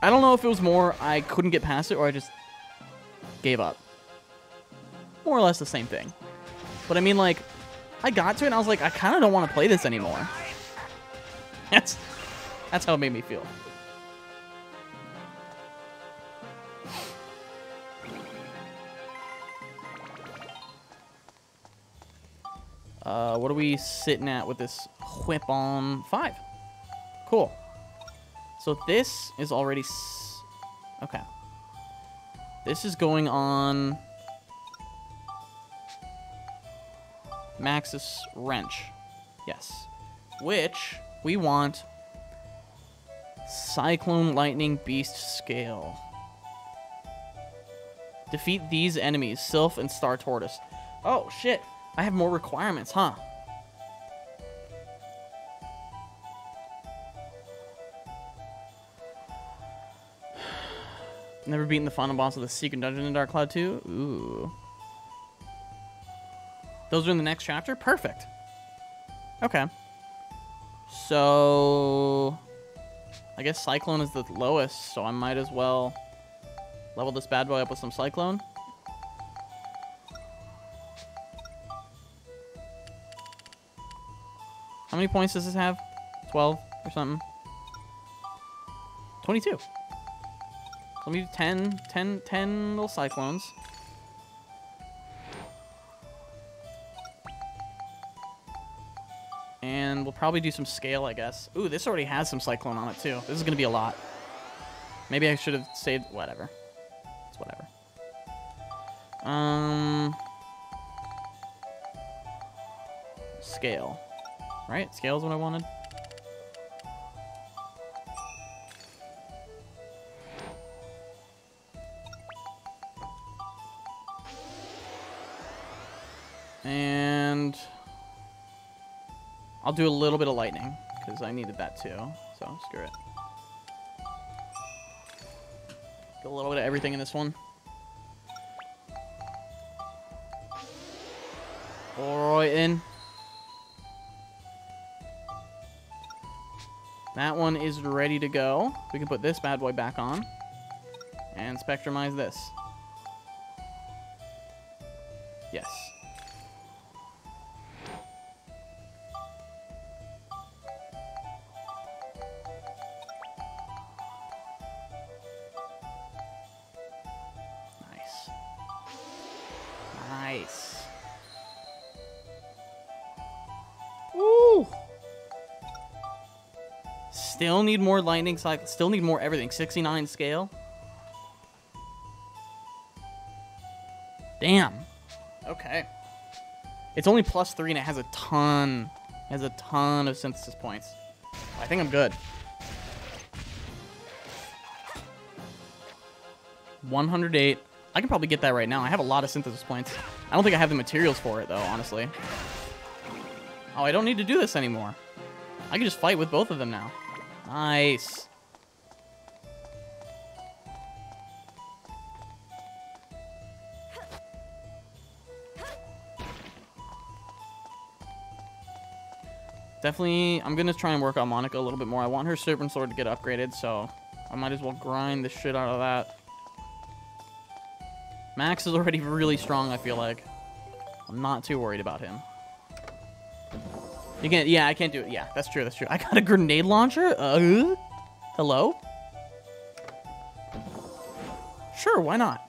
I don't know if it was more I couldn't get past it or I just gave up. More or less the same thing. But I mean, like, I got to it and I was like, I kind of don't want to play this anymore. (laughs) That's, that's how it made me feel. Uh, what are we sitting at with this whip on five? Cool. So this is already... Okay. This is going on... Maxis Wrench. Yes. Which we want Cyclone Lightning Beast Scale. Defeat these enemies, Sylph and Star Tortoise. Oh, shit. I have more requirements, huh? Never beaten the final boss of the secret dungeon in Dark Cloud 2? Ooh. Those are in the next chapter? Perfect. Okay. So... I guess Cyclone is the lowest, so I might as well level this bad boy up with some Cyclone. How many points does this have? 12 or something? 22. Let me do 10, 10, 10 little cyclones. And we'll probably do some scale, I guess. Ooh, this already has some cyclone on it, too. This is going to be a lot. Maybe I should have saved... Whatever. It's whatever. Um... scale. Right? Scale is what I wanted. And I'll do a little bit of lightning because I needed that too. So screw it. Get a little bit of everything in this one. Alright in. That one is ready to go. We can put this bad boy back on. And spectrumize this. Need more lightning cycle. Still need more everything. 69 scale. Damn. Okay. It's only plus three and it has a ton. Has a ton of synthesis points. I think I'm good. 108. I can probably get that right now. I have a lot of synthesis points. I don't think I have the materials for it, though, honestly. Oh, I don't need to do this anymore. I can just fight with both of them now. Nice. Definitely, I'm going to try and work on Monica a little bit more. I want her Serpent Sword to get upgraded, so I might as well grind the shit out of that. Max is already really strong, I feel like. I'm not too worried about him. You can't, yeah, I can't do it. Yeah, that's true, that's true. I got a grenade launcher? Uh, hello? Sure, why not?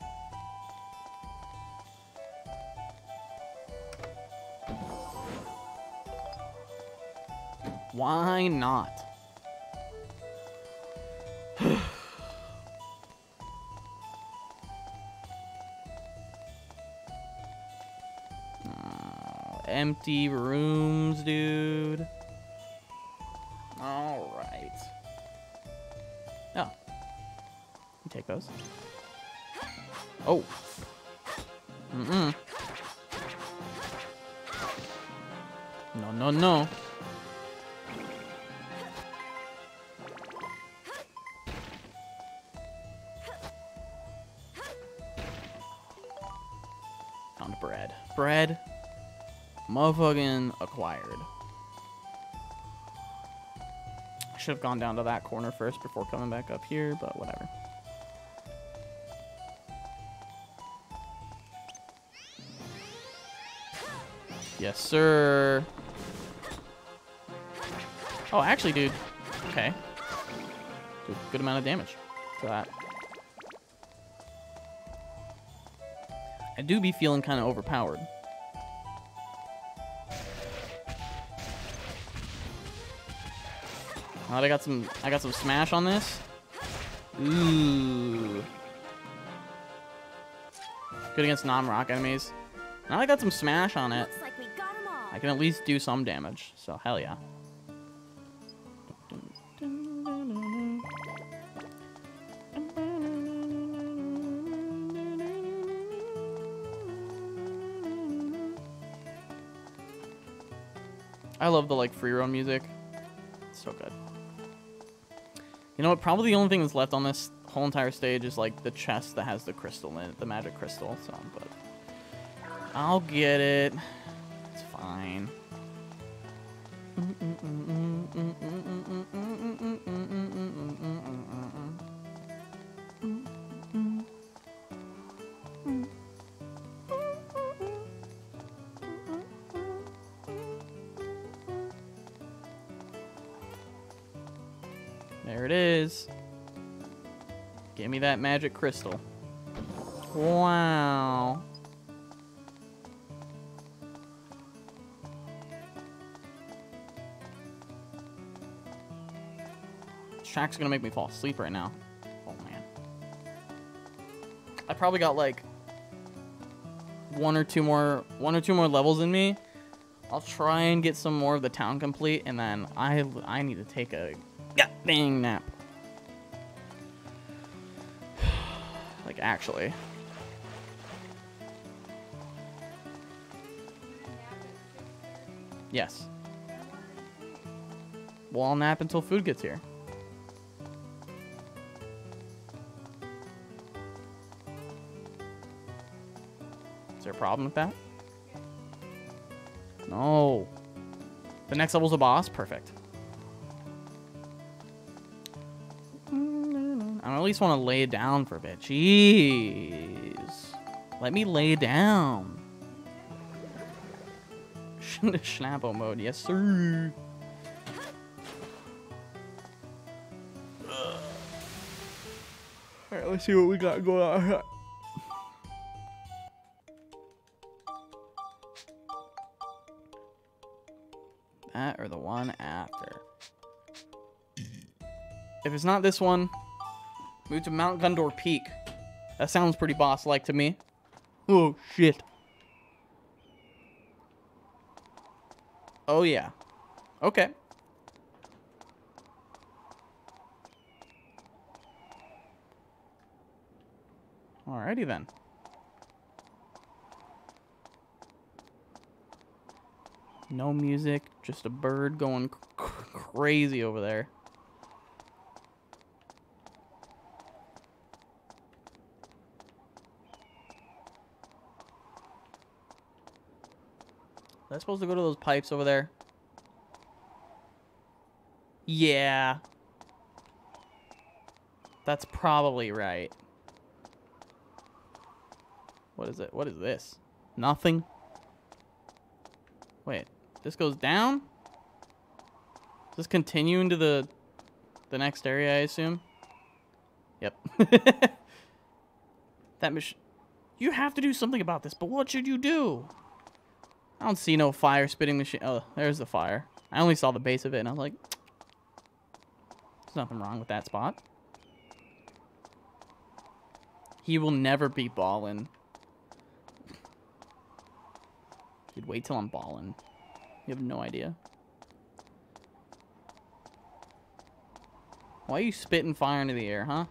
Why not? Empty rooms, dude. All right. Oh. You take those. Oh. Mm-mm. No, no, no. Found bread. Bread. Motherfucking acquired. Should have gone down to that corner first before coming back up here, but whatever. Yes, sir. Oh, actually, dude. Okay. Good amount of damage to that. I do be feeling kind of overpowered. Oh, I got some. I got some smash on this. Ooh. Good against non-rock enemies. Now I got some smash on it. Like we got 'em all. I can at least do some damage. So hell yeah. I love the like free roam music. It's so good. You know what? Probably the only thing that's left on this whole entire stage is like the chest that has the crystal in it, the magic crystal. So, but I'll get it. Magic crystal. Wow. Track's gonna make me fall asleep right now. Oh man. I probably got like one or two more one or two more levels in me. I'll try and get some more of the town complete, and then I I need to take a dang nap. Like actually. Yes. Well, I'll nap until food gets here. Is there a problem with that? No. The next level's a boss? Perfect. At least want to lay down for a bit. Jeez. Let me lay down. (laughs) Schnappo mode, yes sir. Alright, let's see what we got going on here. That or the one after. If it's not this one, move to Mount Gundor Peak. That sounds pretty boss-like to me. Oh, shit. Oh, yeah. Okay. Alrighty then. No music, just a bird going crazy over there. Am I supposed to go to those pipes over there? Yeah. That's probably right. What is it? What is this? Nothing? Wait, this goes down? Does this continue into the the next area, I assume? Yep. (laughs) that mach- You have to do something about this, but what should you do? I don't see no fire spitting machine. Oh, there's the fire. I only saw the base of it, and I was like, there's nothing wrong with that spot. He will never be ballin'. You'd wait till I'm ballin'. You have no idea. Why are you spitting fire into the air, huh?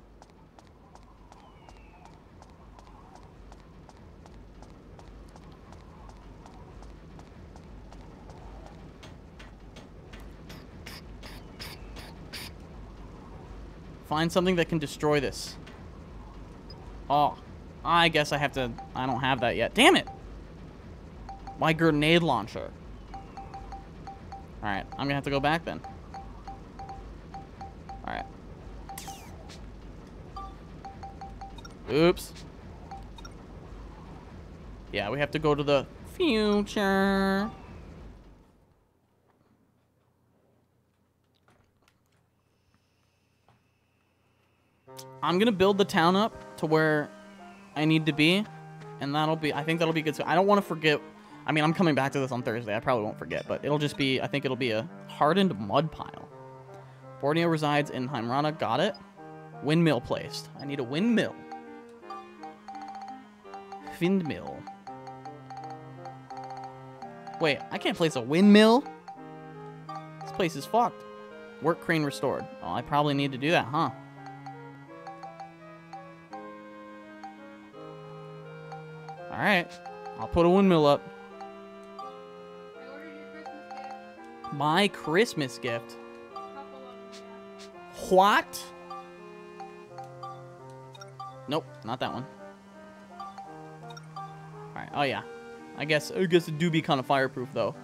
Find something that can destroy this. Oh, I guess I have to... I don't have that yet. Damn it! My grenade launcher. Alright, I'm gonna have to go back then. Alright. Oops. Yeah, we have to go to the future. I'm gonna build the town up to where I need to be, and that'll be. I think that'll be good. So I don't want to forget. I mean, I'm coming back to this on Thursday. I probably won't forget, but it'll just be. I think it'll be a hardened mud pile. Borneo resides in Heimrada. Got it. Windmill placed. I need a windmill. Windmill. Wait, I can't place a windmill. This place is fucked. Work crane restored. Oh, I probably need to do that, huh? Alright. I'll put a windmill up. My Christmas gift. What? Nope, not that one. Alright, oh yeah. I guess I guess it do be kind of fireproof though.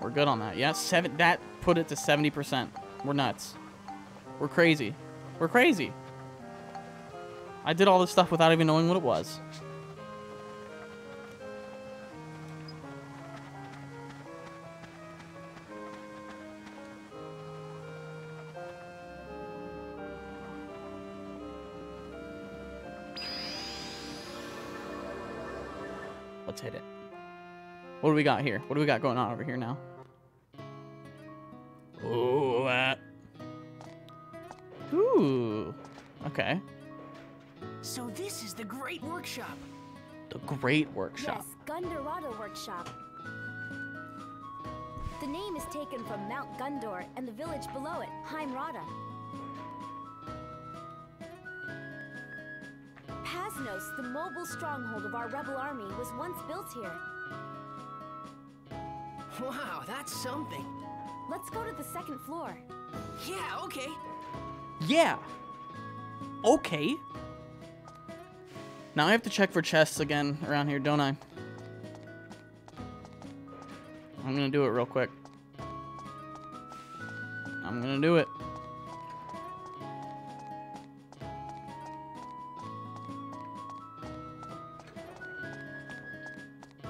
We're good on that. Yeah, seven that put it to 70%. We're nuts. We're crazy. We're crazy. I did all this stuff without even knowing what it was. Let's hit it. What do we got here? What do we got going on over here now? Okay. So this is the Great Workshop. The Great Workshop. Yes, Gundorada Workshop. The name is taken from Mount Gundor and the village below it, Heimrada. Paznos, the mobile stronghold of our rebel army, was once built here. Wow, that's something. Let's go to the second floor. Yeah, okay. Yeah. Okay. Now I have to check for chests again around here, don't I? I'm gonna do it real quick. I'm gonna do it.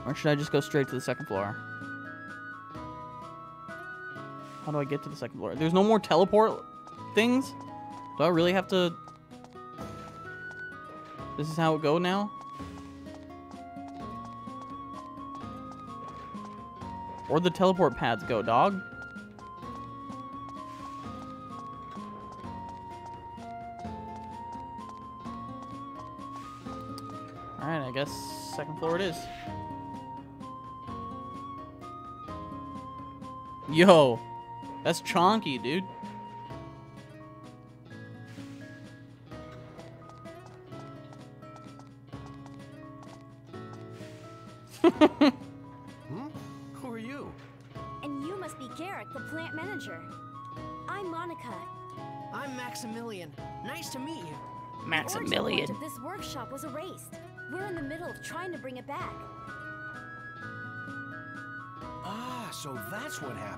Or should I just go straight to the second floor? How do I get to the second floor? There's no more teleport things? Do I really have to... This is how it go now? Or the teleport pads go, dog? Alright, I guess second floor it is. Yo, that's chonky, dude.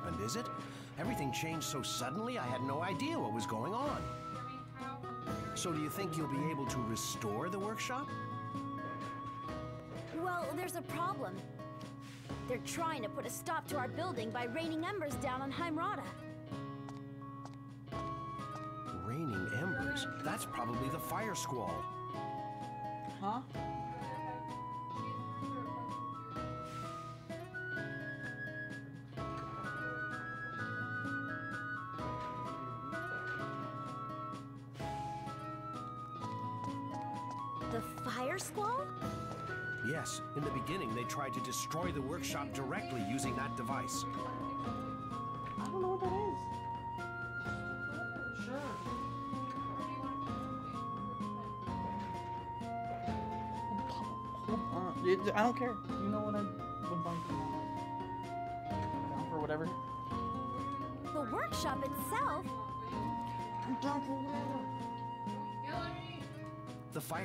Happened, is it? Everything changed so suddenly, I had no idea what was going on. So do you think you'll be able to restore the workshop? Well, there's a problem. They're trying to put a stop to our building by raining embers down on Heimrada. Raining embers? That's probably the fire squall. Huh? Tried to destroy the workshop directly using that device. I don't know what that is. Sure. Hold on. I don't care.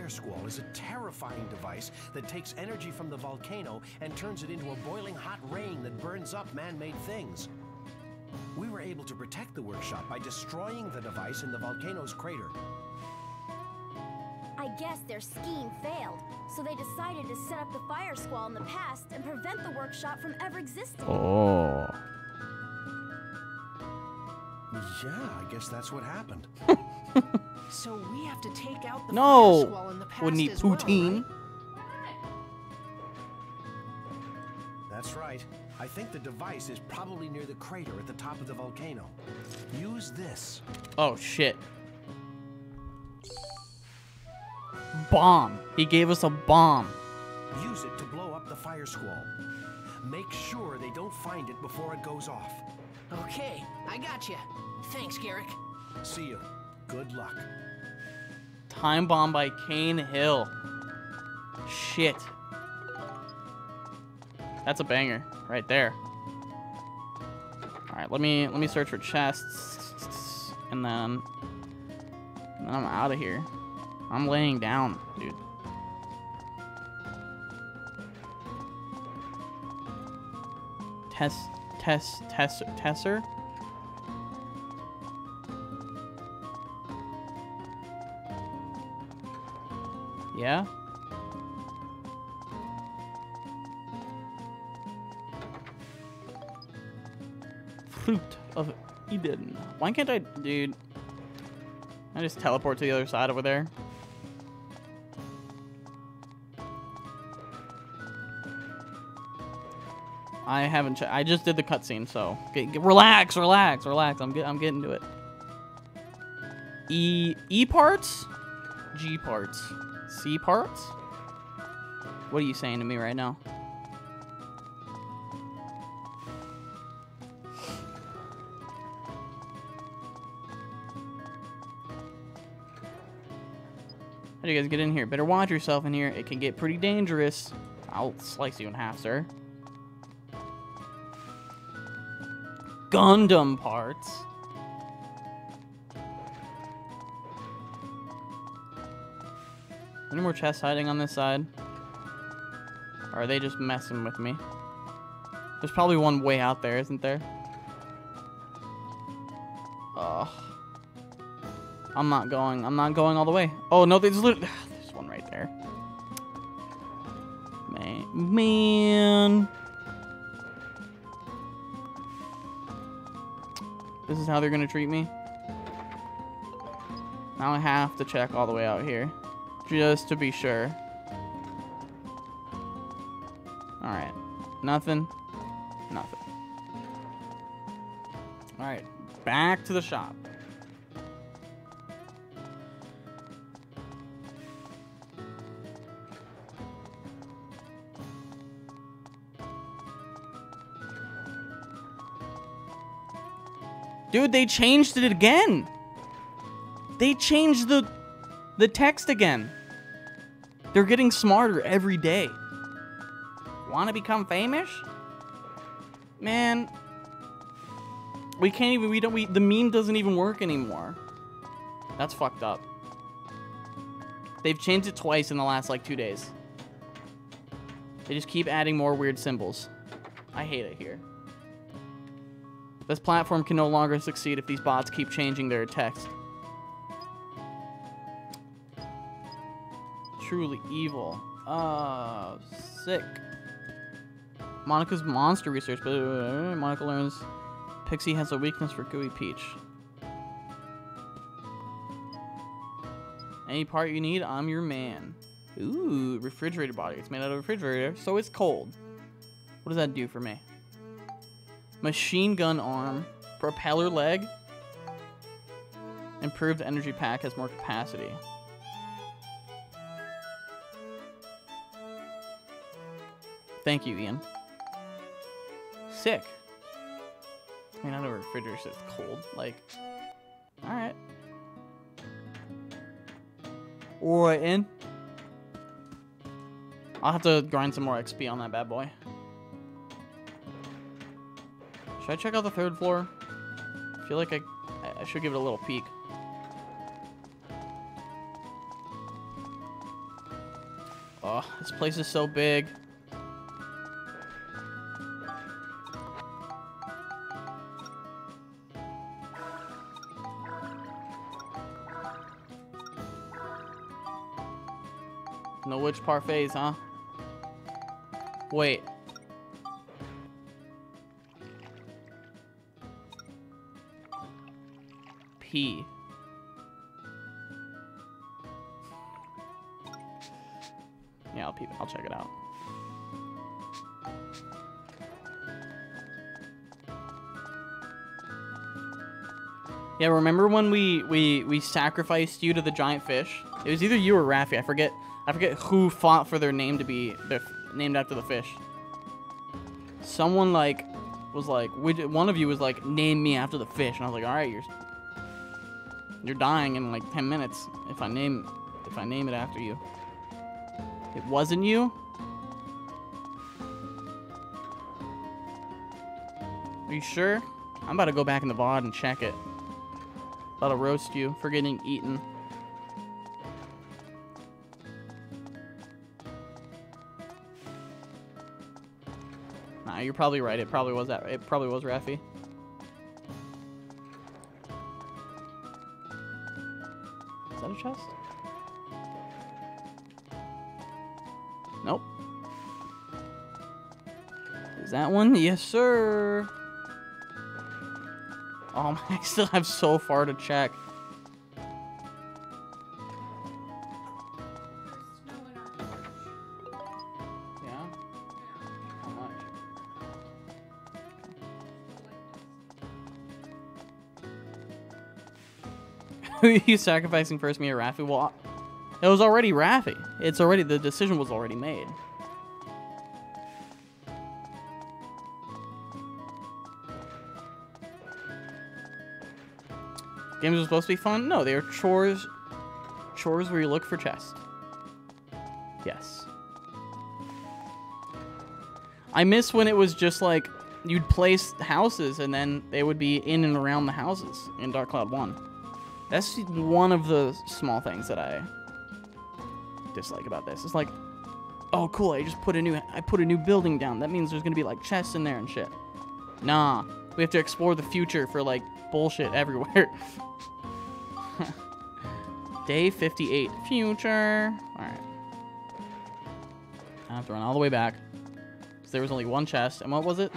Fire squall is a terrifying device that takes energy from the volcano and turns it into a boiling hot rain that burns up man made things. We were able to protect the workshop by destroying the device in the volcano's crater. I guess their scheme failed, so they decided to set up the fire squall in the past and prevent the workshop from ever existing. Oh. Yeah, I guess that's what happened. (laughs) So we have to take out the No. fire squall in the past Wouldn't eat as well, poutine. right? That's right. I think the device is probably near the crater at the top of the volcano. Use this. Oh shit. Bomb. He gave us a bomb. Use it to blow up the fire squall. Make sure they don't find it before it goes off. Okay, I got you. Thanks, Garrick. See you. Good luck. Time bomb by Kane Hill. Shit. That's a banger right there. All right, let me let me search for chests, and then and then I'm out of here. I'm laying down, dude. Tess, Tess, Tess, Tesser. Yeah. Fruit of Eden. Why can't I, dude? I just teleport to the other side over there. I haven't. Che- I just did the cutscene, so get- relax, relax, relax. I'm get, I'm getting to it. E E parts, G parts. C parts? What are you saying to me right now? How do you guys get in here? Better watch yourself in here. It can get pretty dangerous. I'll slice you in half, sir. Gundam parts. Any more chests hiding on this side? Or are they just messing with me? There's probably one way out there, isn't there? Ugh. I'm not going. I'm not going all the way. Oh, no, there's. (sighs) There's one right there. Man. Man. This is how they're going to treat me? Now I have to check all the way out here. Just to be sure. Alright. Nothing. Nothing. Alright. Back to the shop. Dude, they changed it again. They changed the the text again. They're getting smarter every day. Want to become famous? Man, we can't even we don't we the meme doesn't even work anymore. That's fucked up. They've changed it twice in the last like 2 days. They just keep adding more weird symbols. I hate it here. This platform can no longer succeed if these bots keep changing their text. Truly evil. Uh, sick. Monica's monster research, but uh, Monica learns Pixie has a weakness for Gooey Peach. Any part you need, I'm your man. Ooh, refrigerator body. It's made out of refrigerator, so it's cold. What does that do for me? Machine gun arm. Propeller leg. Improved energy pack has more capacity. Thank you, Ian. Sick. I mean, I know a refrigerator it's cold. Like, alright. Alright, in. I'll have to grind some more XP on that bad boy. Should I check out the third floor? I feel like I, I should give it a little peek. Oh, this place is so big. Parfaits, huh? Wait. P. Yeah, I'll peep. I'll check it out. Yeah, remember when we we we sacrificed you to the giant fish? It was either you or Raffi. I forget. I forget who fought for their name to be named after the fish. Someone like was like, one of you was like, name me after the fish, and I was like, all right, you're you're dying in like 10 minutes if I name if I name it after you. It wasn't you? Are you sure? I'm about to go back in the VOD and check it. About to roast you for getting eaten. You're probably right. It probably was that. It probably was Raffi. Is that a chest? Nope. Is that one? Yes, sir. Oh, (laughs) I still have so far to check. Who (laughs) are you sacrificing first, me or Rafi? Well, It was already Raffy. It's already the decision was already made. Games are supposed to be fun? No, they are chores. Chores where you look for chests. Yes. I miss when it was just like you'd place houses and then they would be in and around the houses in Dark Cloud 1. That's one of the small things that I dislike about this. It's like, oh cool, I just put a new I put a new building down. That means there's gonna be like chests in there and shit. Nah. We have to explore the future for like bullshit (laughs) everywhere. (laughs) Day 58. Future. Alright. I have to run all the way back. Because there was only one chest. And what was it?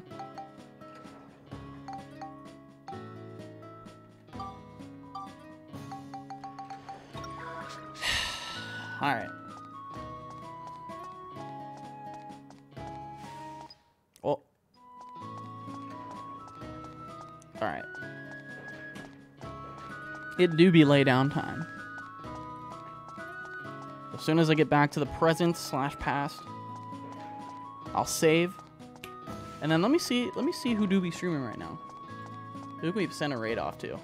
It do be lay down time. As soon as I get back to the present slash past, I'll save. And then let me see let me see who do be streaming right now. Who we've sent a raid off to?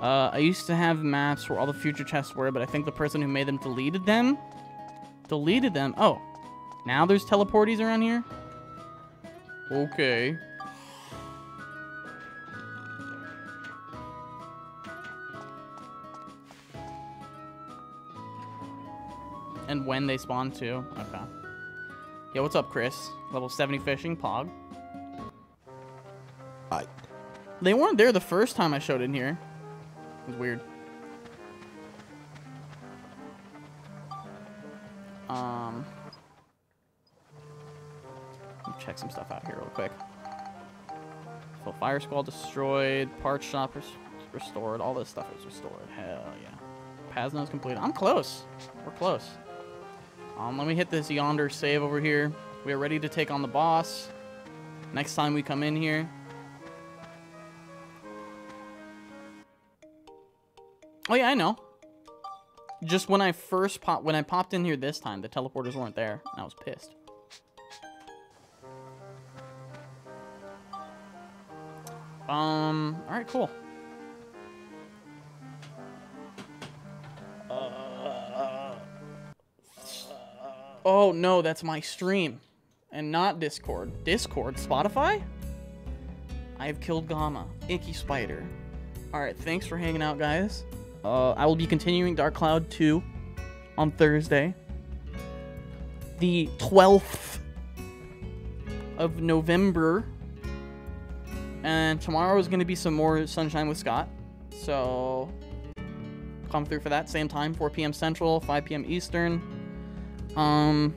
Uh, I used to have maps where all the future chests were, but I think the person who made them deleted them. Deleted them? Oh. Now there's teleporties around here? Okay. And when they spawn too. Okay. Yo, what's up, Chris? Level 70 fishing, Pog. I. They weren't there the first time I showed in here. It was weird. Um, let me check some stuff out here real quick. So fire squall destroyed, parts shop res- restored, all this stuff is restored. Hell yeah. Paznos complete. I'm close. We're close. Um, let me hit this yonder save over here. We are ready to take on the boss. Next time we come in here. Oh yeah, I know. Just when I first pop when I popped in here this time, the teleporters weren't there, and I was pissed. Um, alright, cool. Uh, oh no, that's my stream. And not Discord. Discord? Spotify? I have killed Gamma. Icky Spider. Alright, thanks for hanging out, guys. Uh, I will be continuing Dark Cloud 2 on Thursday, the 12th of November. And tomorrow is going to be some more Sunshine with Scott. So come through for that. Same time, 4 p.m. Central, 5 p.m. Eastern. Um,